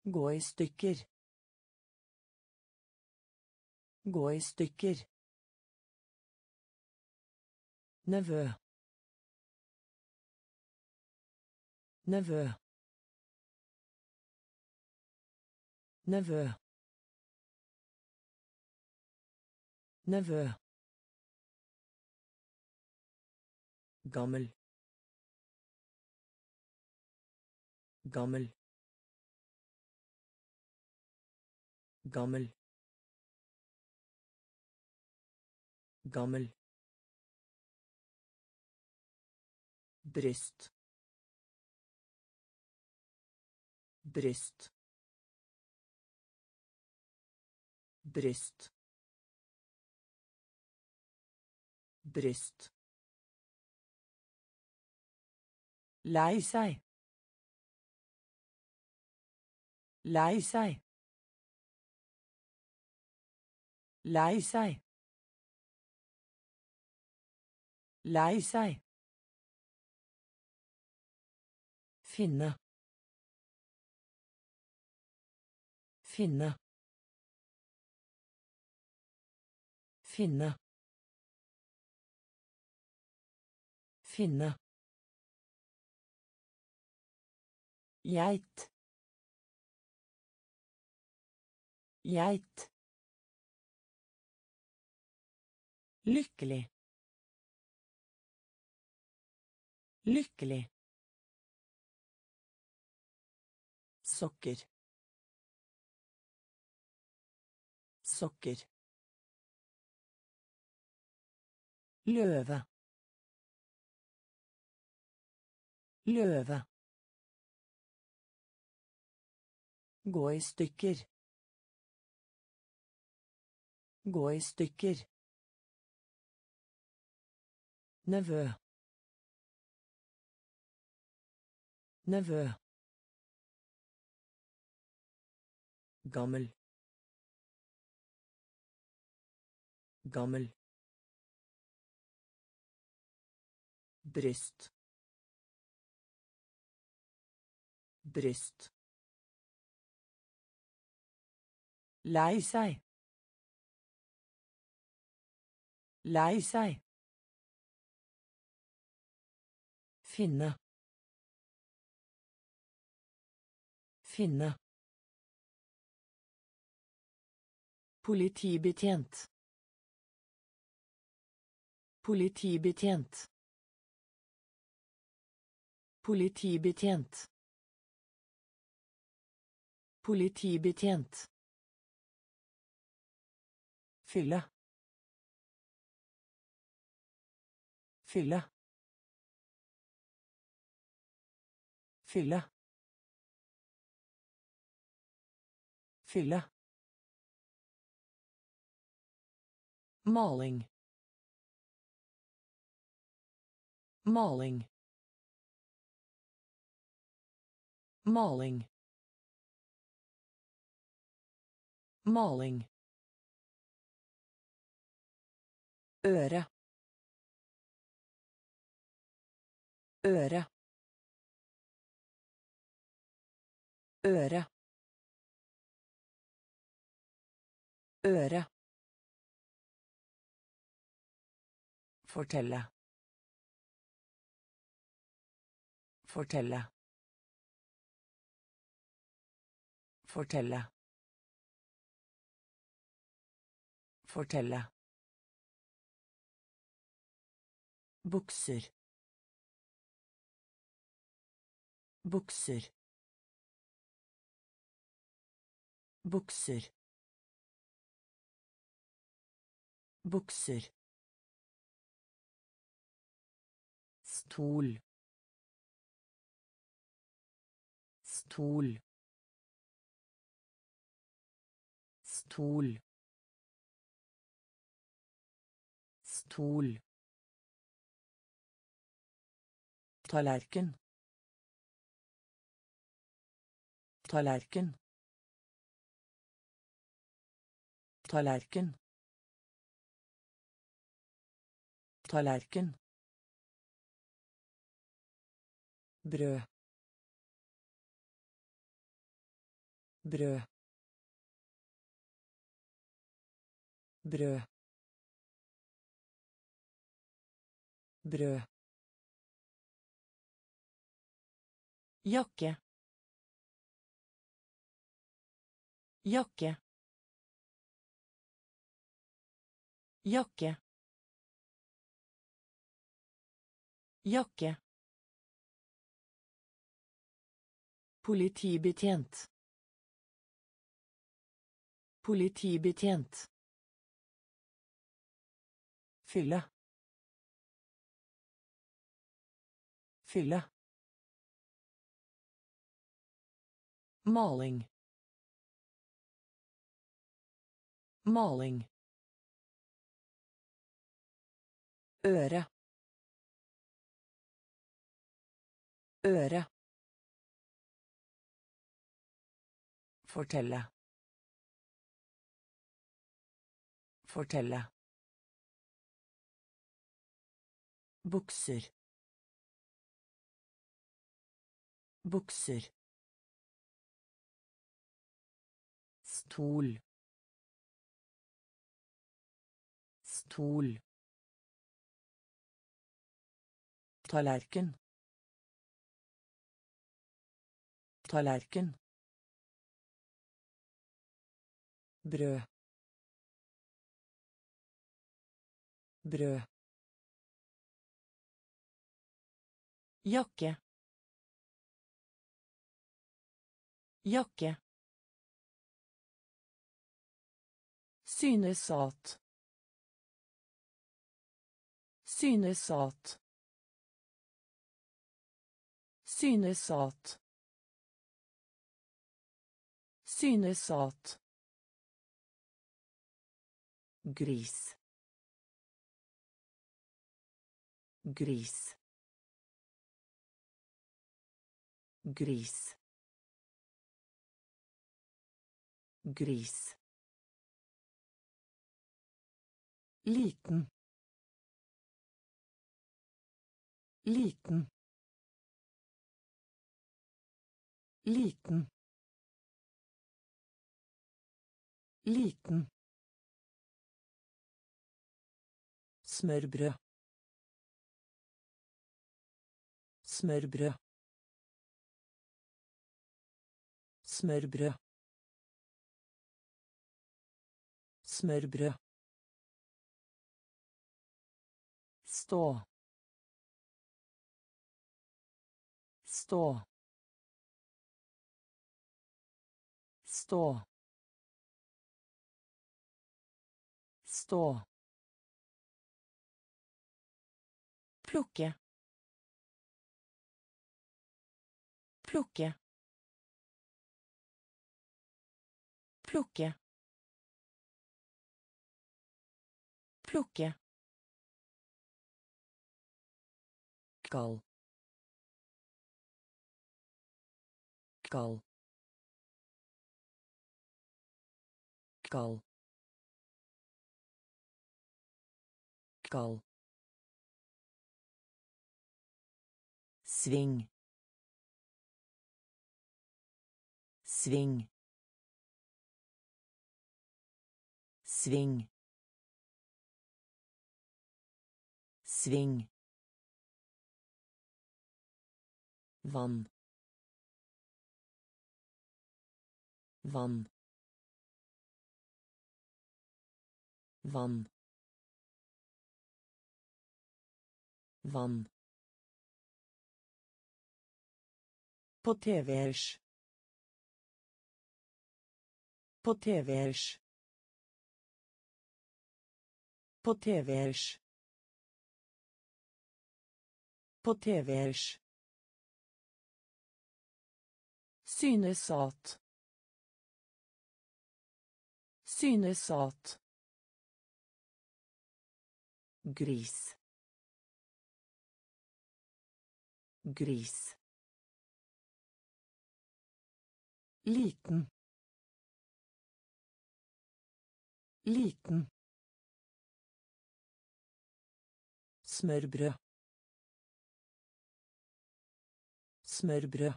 Speaker 2: Gå i stykker. Gå i stykker. Nevø. Nevø. Nevø. Nevø. Gammel. Gammel. Gammel. Gammel. Bryst bryst bryst bryst lei seg lei seg lei seg lei seg Finne. Finne. Finne. Finne. Geit. Geit. Lykkelig. Lykkelig. Sokker. Sokker. Løve. Løve. Gå i stykker. Gå i stykker. Nevø. Nevø gammel. Gammel. Bryst. Bryst. Lei seg. Lei seg. Finne. Finne Politibetjent. Politibetjent. Politibetjent. Politibetjent. Fylle. Fylle. Fylle. Fylle. Maling. Maling. Maling. Maling. Øre. Øre. Øre. Øre. Fortelle. Fortelle. Fortelle. Fortelle. Bukser. Bukser. Bukser. Bukser. Stol. Stol. Stol. Stol. Tallerken. Tallerken. Tallerken. Tallerken. Brød. Brød. Brød. Brød. Jakke. Jakke. Jakke. Jakke Politibetjent. Politibetjent. Fylle. Fylle. Maling. Maling. Øre. Øre. Fortelle. Fortelle. Bukser. Bukser. Stol. Stol. Tallerken. Tallerken. Brød. Brød. Jakke. Jakke. Synesat. Synesat. Synes at gris. Gris. Gris. Gris. Liten. Liten. Liten. Liten Smørbrød. Smørbrød. Smørbrød. Smørbrød. Stå. Stå. Stå. Stå. Plukke. Plukke. Plukke. Plukke. Kall. Kall. Kall. Kall. Swing, swing, swing, swing. Van. Van. Van. Van. På TV-ers. På TV-ers. På TV-ers. På TV-ers. Synesat. Synesat. Gris. Gris. Liten. Liten. Smørbrød. Smørbrød.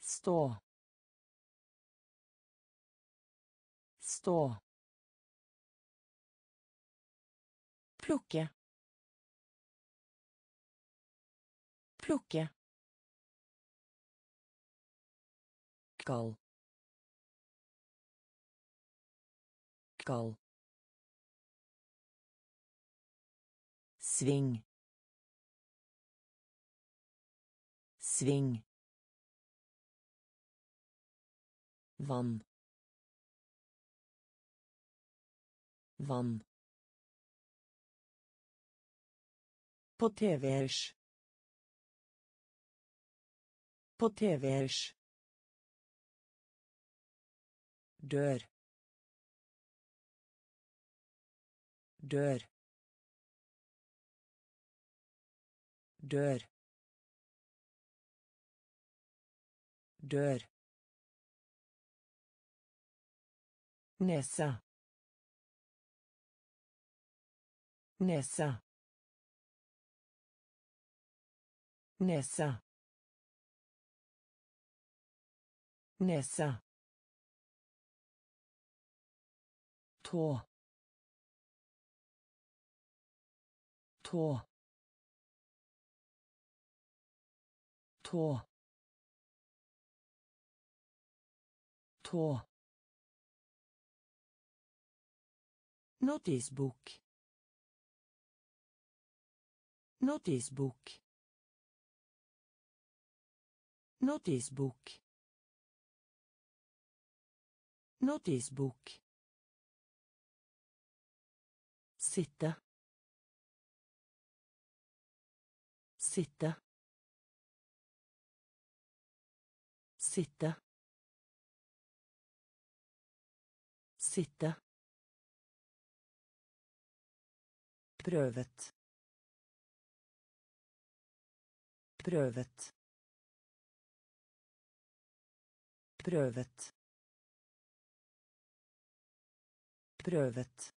Speaker 2: Stå. Stå. Plukke. Plukke. Kall. Kall. Sving. Sving. Vann. Vann. På TV-ers. På TV-ers. Dør. Dør. Dør. Dør. Nesa. Nesa. Nesa. Nesa. Tå. Tå. Tå. Tå. Notisbok. Notisbok. Notisbok. Notisbok. Sitte. Sitte. Sitte. Sitte. Prøvet. Prøvet. Prøvet. Prøvet.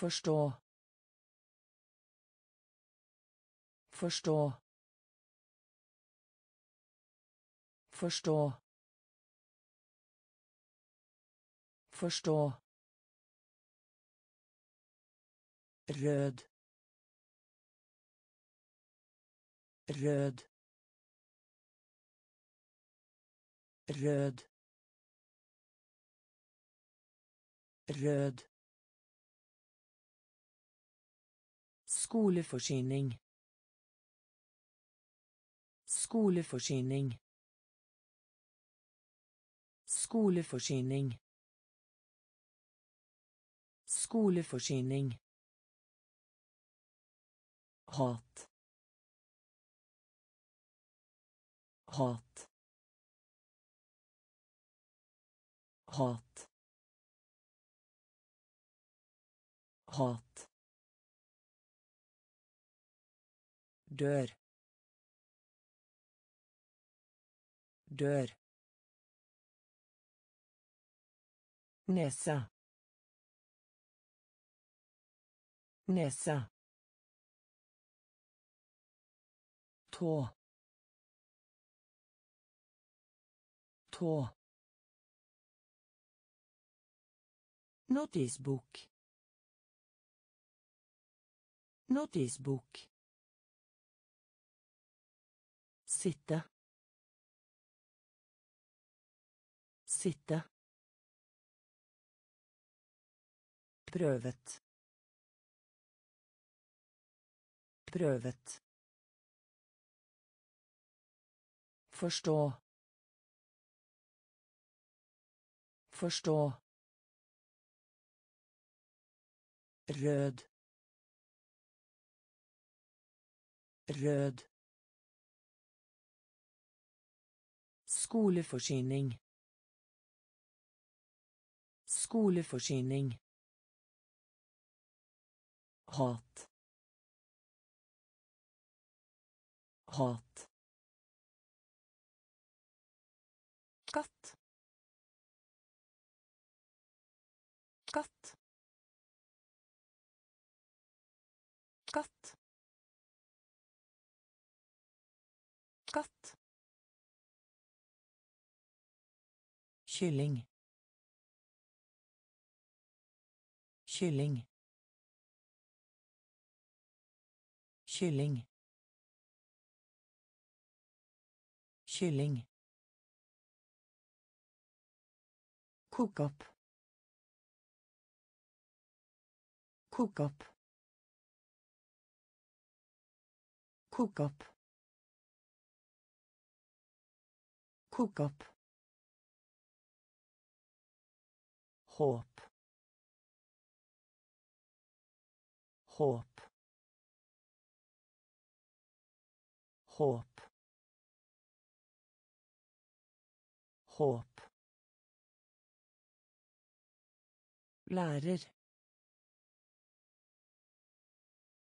Speaker 2: Forstå. Forstå. Forstå. Forstå. Rød. Rød. rød rød skoleforsyning. Skoleforsyning. Skoleforsyning. Skoleforsyning. Hat. Hat. Hat. Hat dør. Dør. Nesa. Nesa. Tå. Tå. Notisbok. Notisbok sitte. Sitte. Prøvet. Prøvet. Forstå. Forstå. Rød. Rød skoleforsyning. Skoleforsyning. Hat. Hat kylling kylling kylling kylling Koke opp. Koke opp. Koke opp. Koke opp. Håp. Håp. Håp. Håp. lærer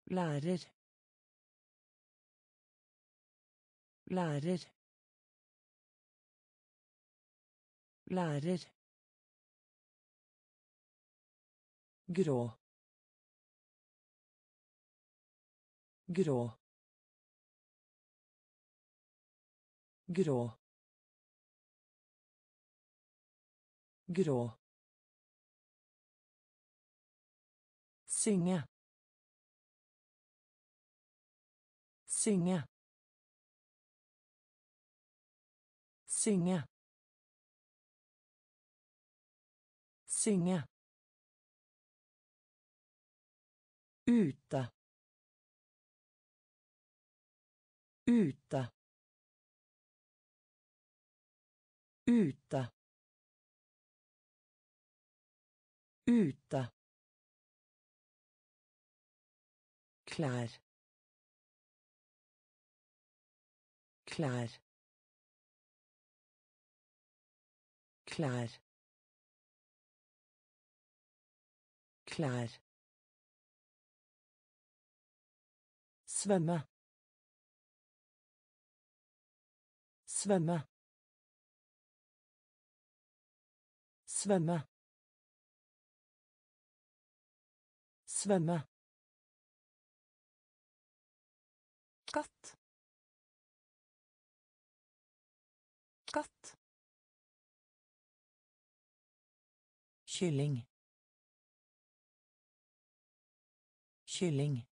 Speaker 2: lærer lærer lærer grå. Grå. Grå. Grå. Synge. Synge. Synge. Synge ute. Ute. Ute. Ute. Klær. Klær. Klær. Klær svømme. Svømme. Svømme. Svømme. Katt. Katt. Kylling. Kylling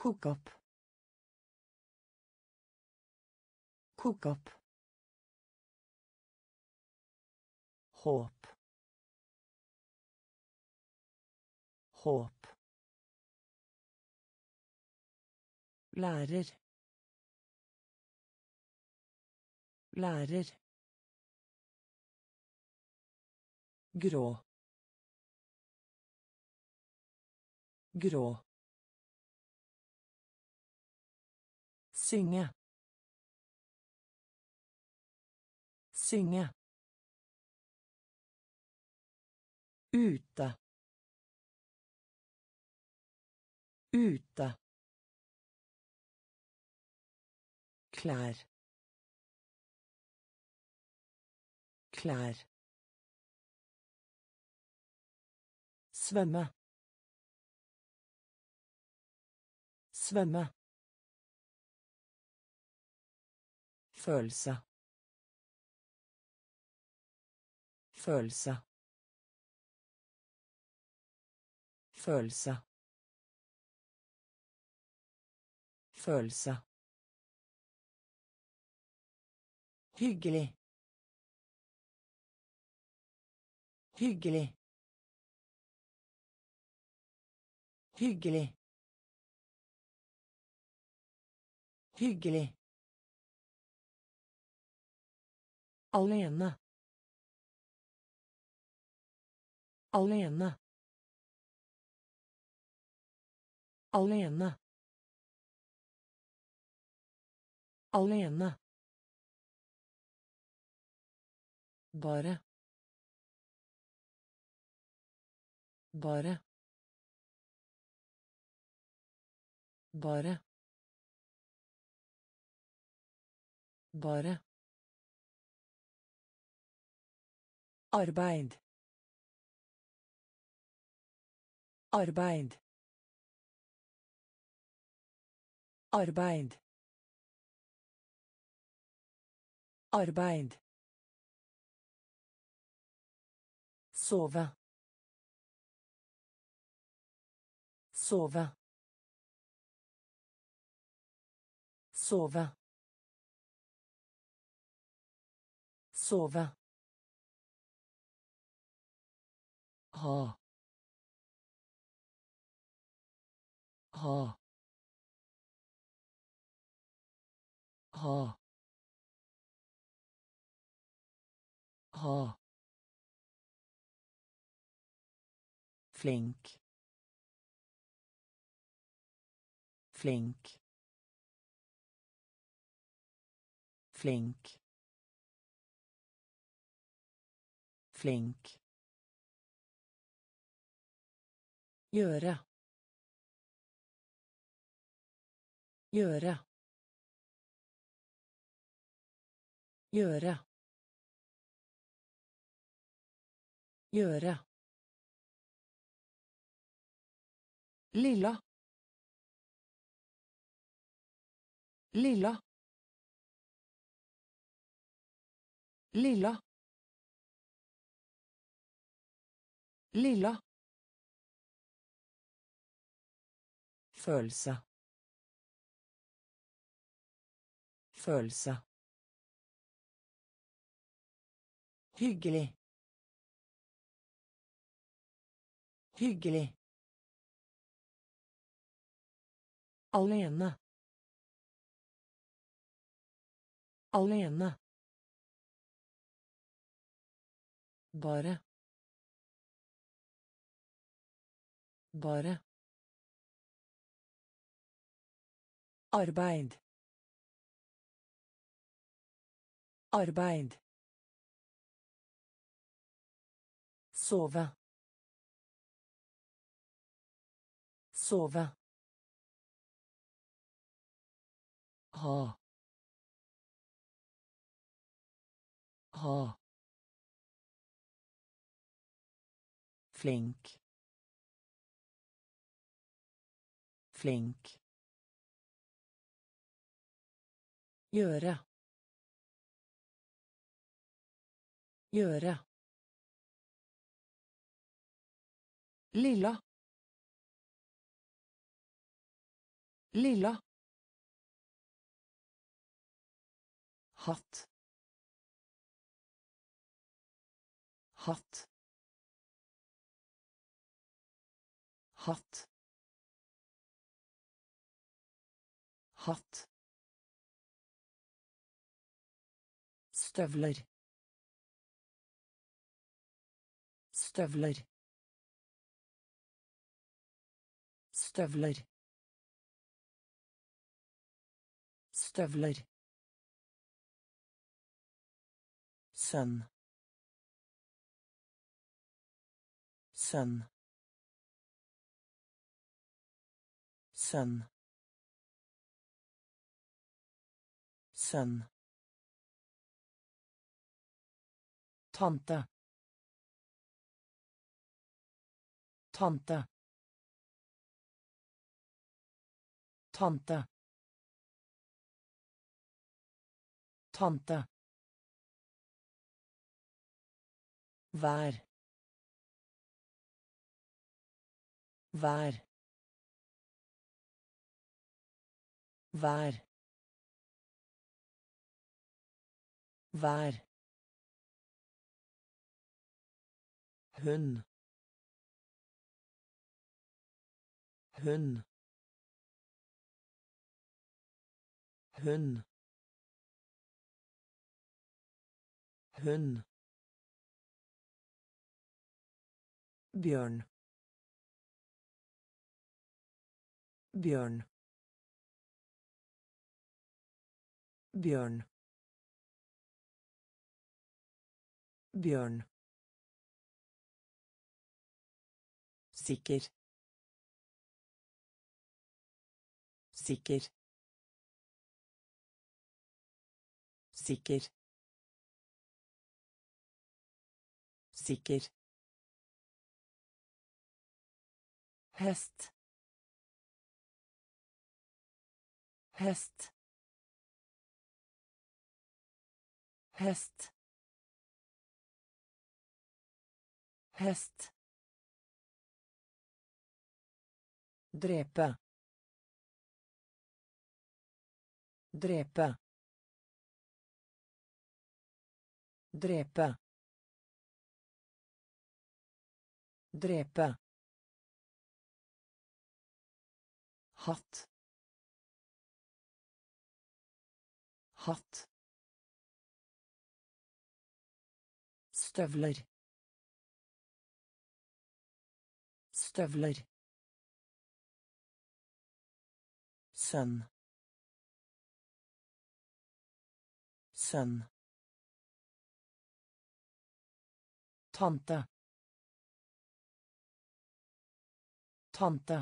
Speaker 2: Koke opp. Koke opp. Håp. Håp. Lærer. Lærer. Grå. Grå. Synge. Synge. Ute. Ute. Klær. Klær. Svømme. Svømme. Følelse. Følelse. Følelse. Følelse. Hyggelig. Hyggelig. Hyggelig. Hyggelig. Alene. Alene. Alene. Alene. Bare. Bare. Bare. Bare. Arbeid. Arbeid. Arbeid. Arbeid. Sove. Sove. Sove. Sove. Ha. Ha. Ha. Ha. Flink. Flink. Flink. Flink. Gjøre. Gjøre. Gjøre. Gjøre. Lilla. Lilla. Lilla. Lilla. Følelse. Følelse. Hyggelig. Hyggelig. Alene. Alene. Bare. Bare. Arbeid. Arbeid. Sove. Sove. Ha. Ha. Flink. Flink. Gjøre. Gjøre. Lilla. Lilla. hatt hatt hatt hatt støvler. Støvler. Støvler. Støvler. Sønn. Sønn. Sønn. Sønn tante. Tante. Tante. Tante. Vær. Vær. Vær. Vær hun hun hun hun bjørn bjørn bjørn bjørn sikker. Sikker. Sikker. Sikker. Hest. Hest. Hest. Hest drepe drepe drepe drepe. Hatt hatt. Støvler støvler sønn. Sønn. Tante. Tante.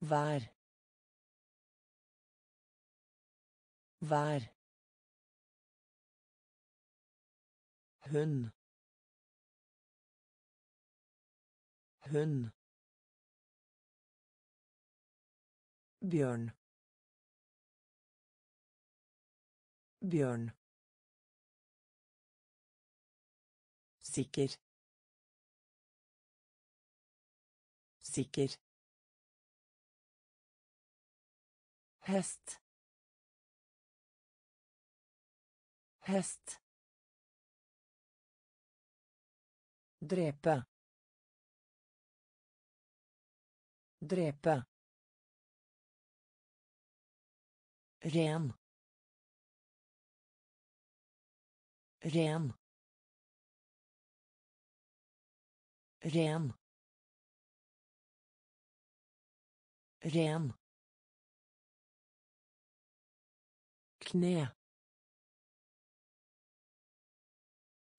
Speaker 2: Vær. Vær. Hun. hund bjørn bjørn sikker. Sikker. Hest. Hest. Drepe. Drepe ren. Ren. Ren. Ren. Kne.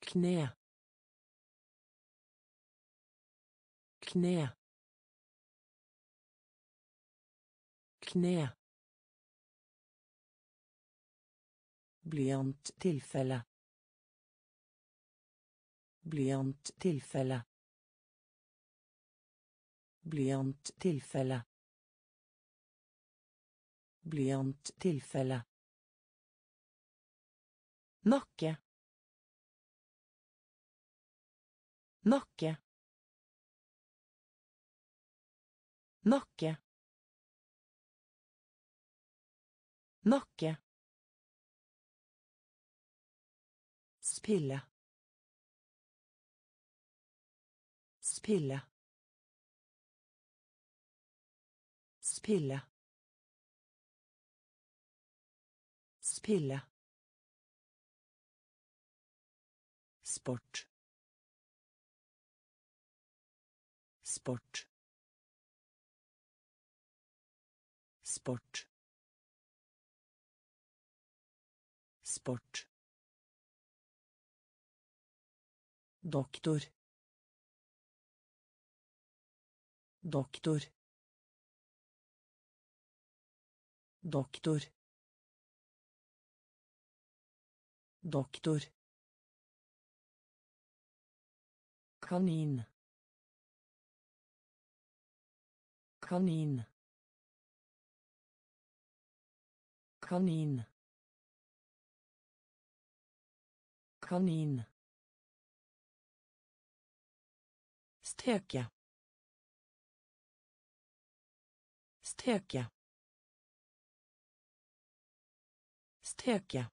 Speaker 2: Kne. Kne. Kne Blyanttilfelle. Blyanttilfelle. Blyanttilfelle. Blyanttilfelle. Nakke. Nakke. Nakke. Nakke. Spille. Spille. Spille. Spille. Sport. Sport. Sport. Sport. Doktor. Doktor. Doktor. Doktor. Kanin. Kanin. Kanin. Kanin. Steke. Steke. Steke.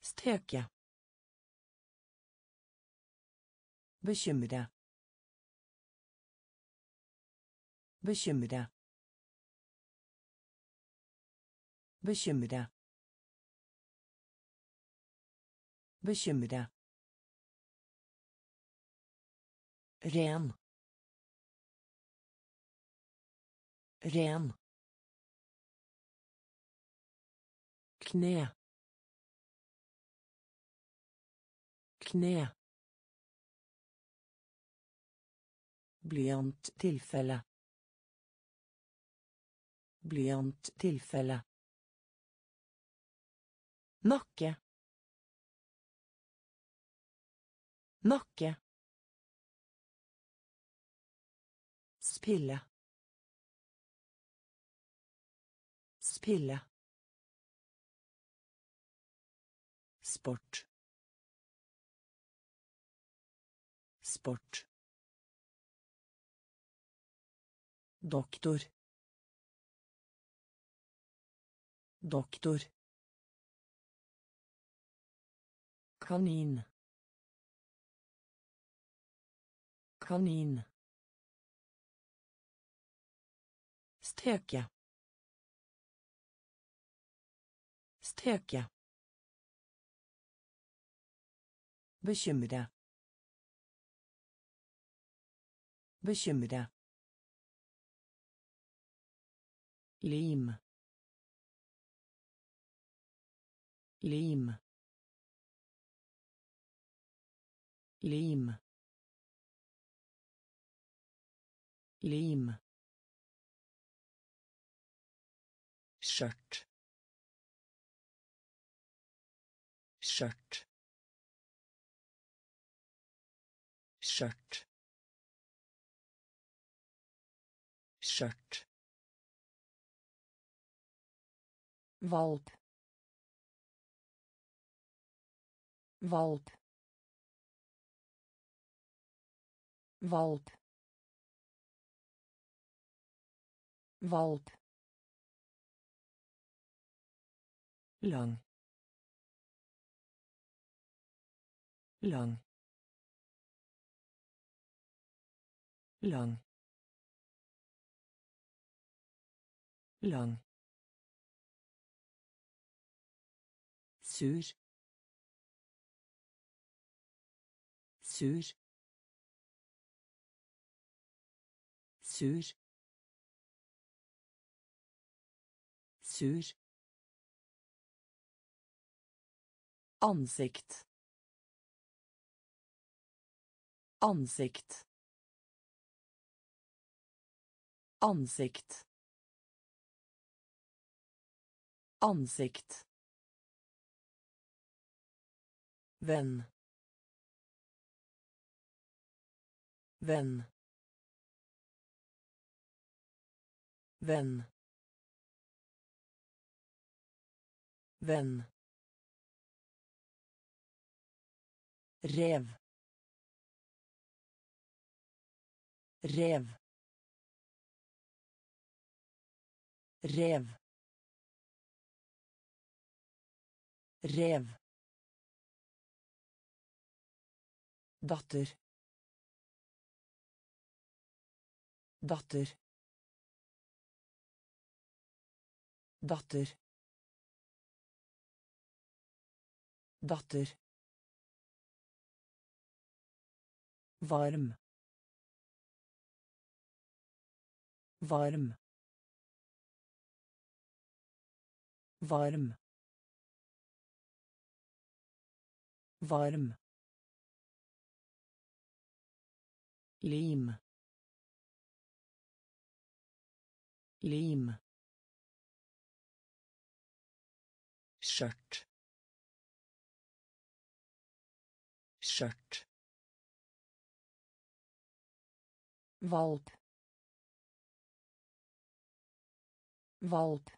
Speaker 2: Steke. Bekymre. Bekymre. Bekymre. Bekymre. Ren. Ren. Kne. Kne. Blyanttilfelle. Blyanttilfelle. Nakke. Nakke. Spille. Spille. Sport. Sport. Doktor. Doktor. Kanin. Kanin. Steke. Steke. Bekymre. Bekymre. Lim. Lim. Lim. Lim. Skjørt. Skjørt. Skjørt. Skjørt. Valp. Valp. Valp. Valp lang. Lang. Lang. Lang. Sur. Sur. Sur. Sur Ansikt. Ansikt. Ansikt. Ansikt. Venn. Venn. Venn. Venn. Rev. Rev. rev. Rev. Datter. Datter. Datter. Datter varm. Varm. Varm. Varm. Lim. Lim. Skjørt. Skjørt valp. Valp.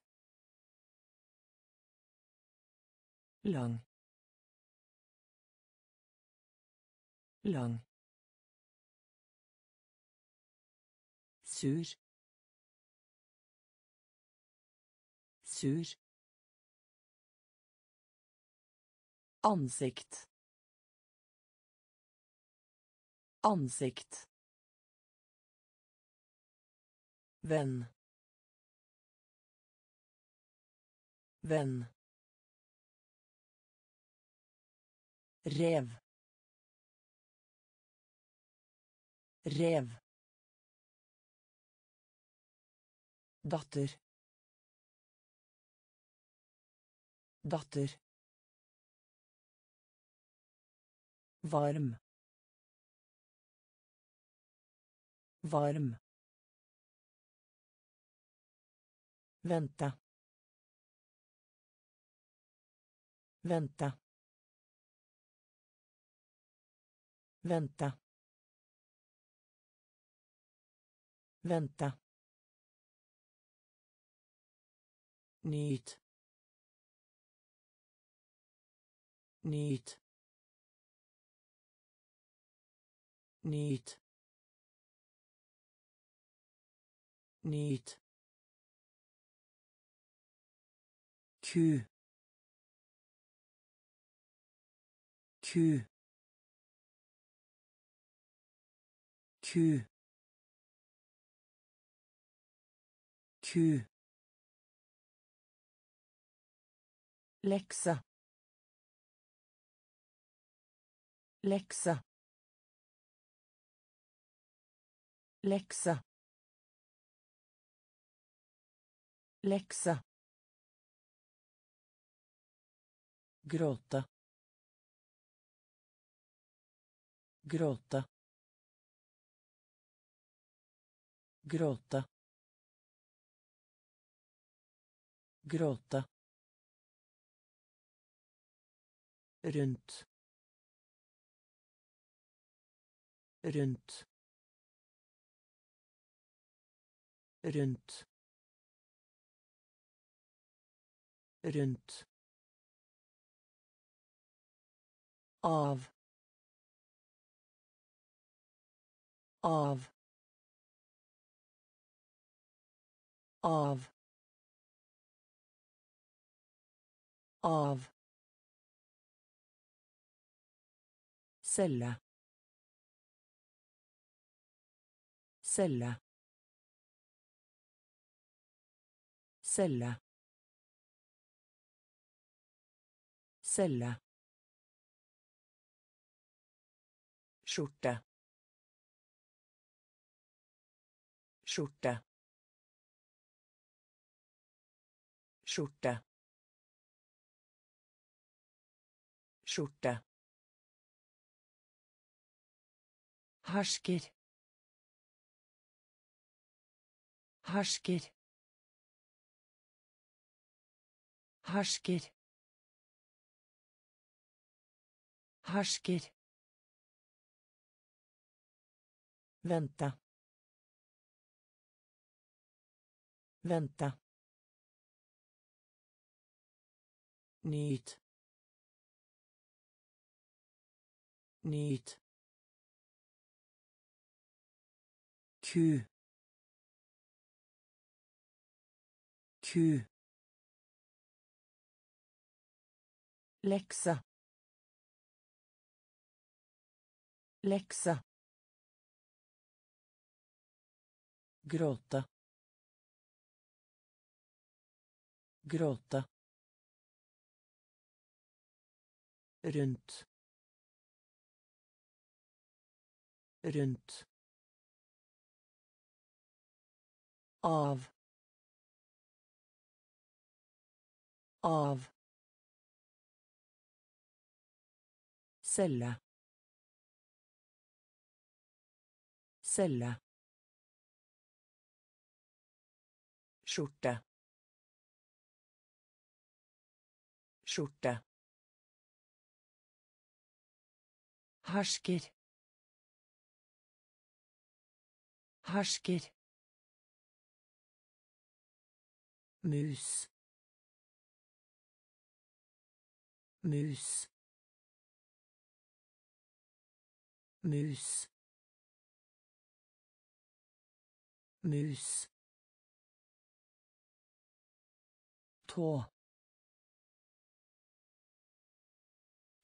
Speaker 2: Lang. Lang. Sur. Sur. Ansikt. Ansikt venn. Venn. Rev. Rev. Datter. Datter. Varm. Varm vente vente vente vente Nyt. Nyt. Nyt. Nyt. Ku ku ku ku lekse. Lekse. Lekse. Lekse gråte. Gråte. Gråte. Gråte. Rundt. Rundt. Rundt. Rundt av av av av. Celle. Celle. Celle. Celle skjorte. Skjorte. Skjorte. Skjorte. Hersker hersker hersker hersker vente. Vente. Nyt. Nyt. ku ku lekse. Lekse gråte gråte rundt rundt av. Av. Celle celle skjorte. Skjorte. Hersker hersker mus. Mus. Mus. Mus tå.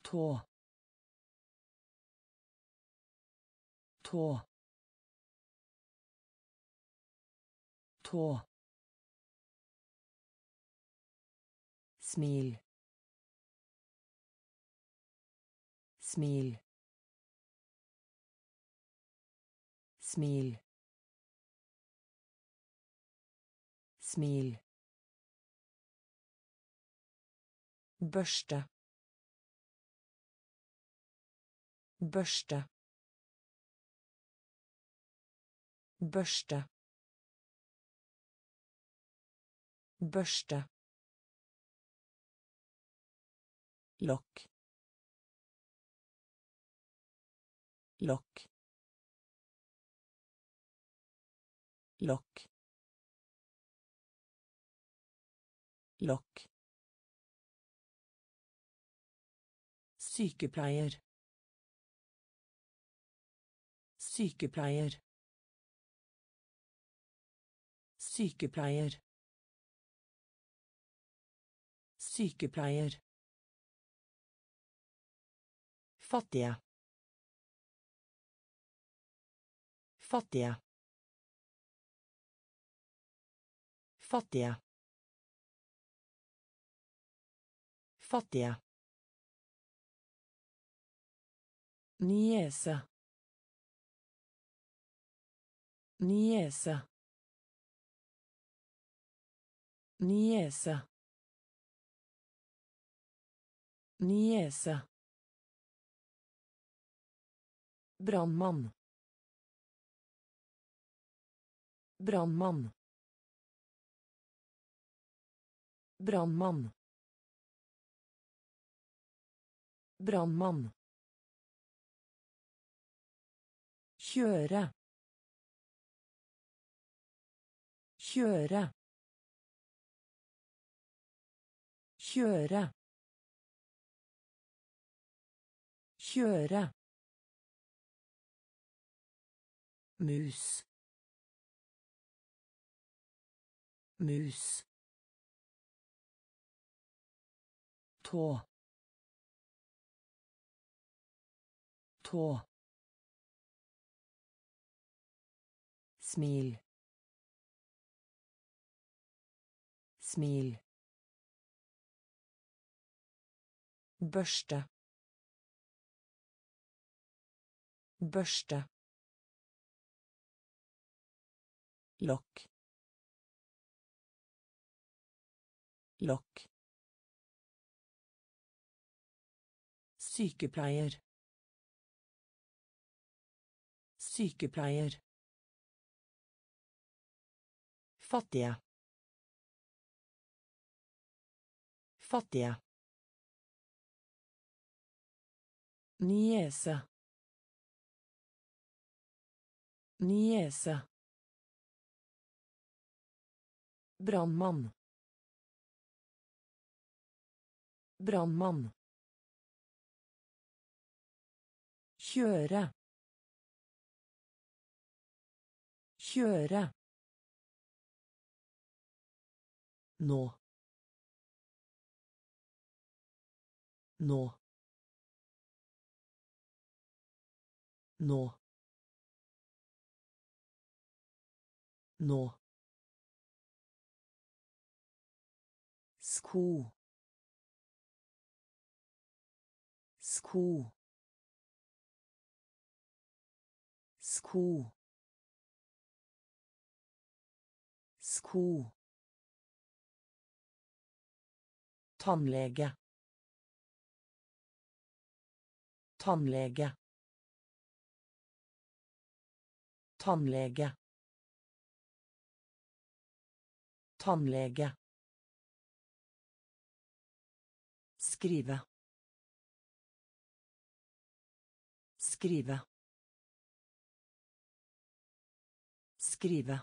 Speaker 2: Tå. Tå. Tå. Smil. Smil. Smil. Smil børste børste børste børste. Lokk lokk lokk lokk sykepleier. Sykepleier. Sykepleier. Sykepleier. Fattige. Fattige. Fattige. Fattige niese. Niese. Niese. Niese. Brannmann brannmann brannmann brannmann kjøre. Kjøre. Kjøre. Kjøre. Mus. Mus. Tå. Tå smil. Smil. Børste. Børste. Lokk. Lokk. Sykepleier. Sykepleier fattige. Fattige. Niese. Niese. Brannmann. Brannmann. Kjøre. Kjøre Nå. Nå. Nå. Nå. sko sko sko sko Tannlege. Tannlege. Tannlege. Tannlege. Skrive. Skrive. Skrive.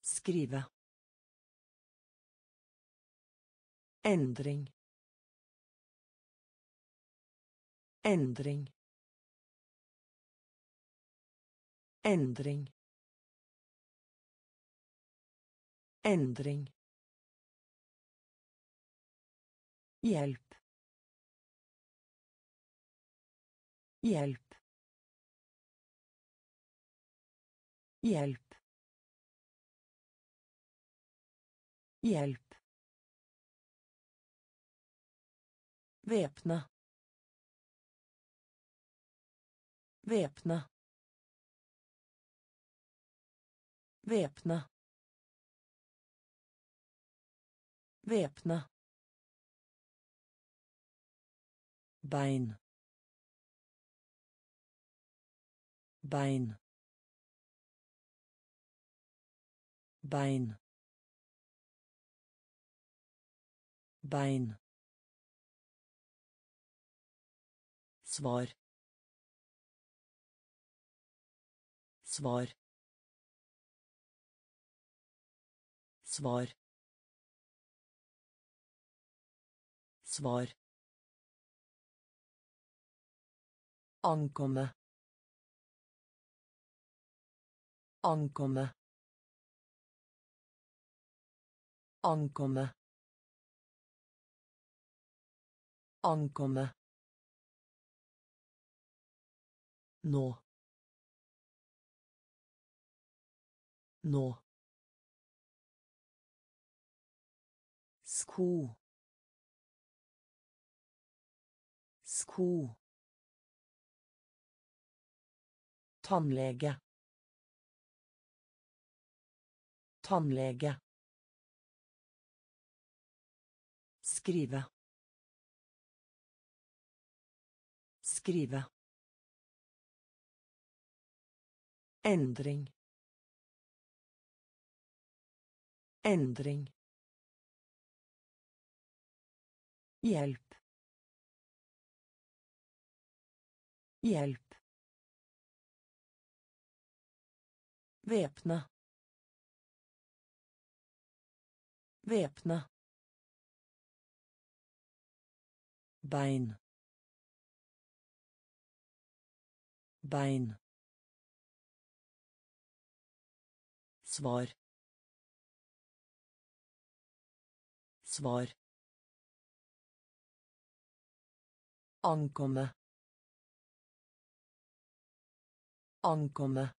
Speaker 2: Skrive. Endring. Endring. Endring. Endring. Hjelp. Hjelp. Hjelp. Hjelp. Væpne. Væpne. Væpne. Væpne. bein bein bein bein svar. Svar. Svar. Svar. Ankomme. Ankomme. Ankomme. Ankomme Nå. Nå. sko. Sko. Tannlege. Tannlege. Skrive. Skrive Endring. Endring. Hjelp. Hjelp. Væpne. Væpne. bein bein svar. Svar. Ankomme. Ankomme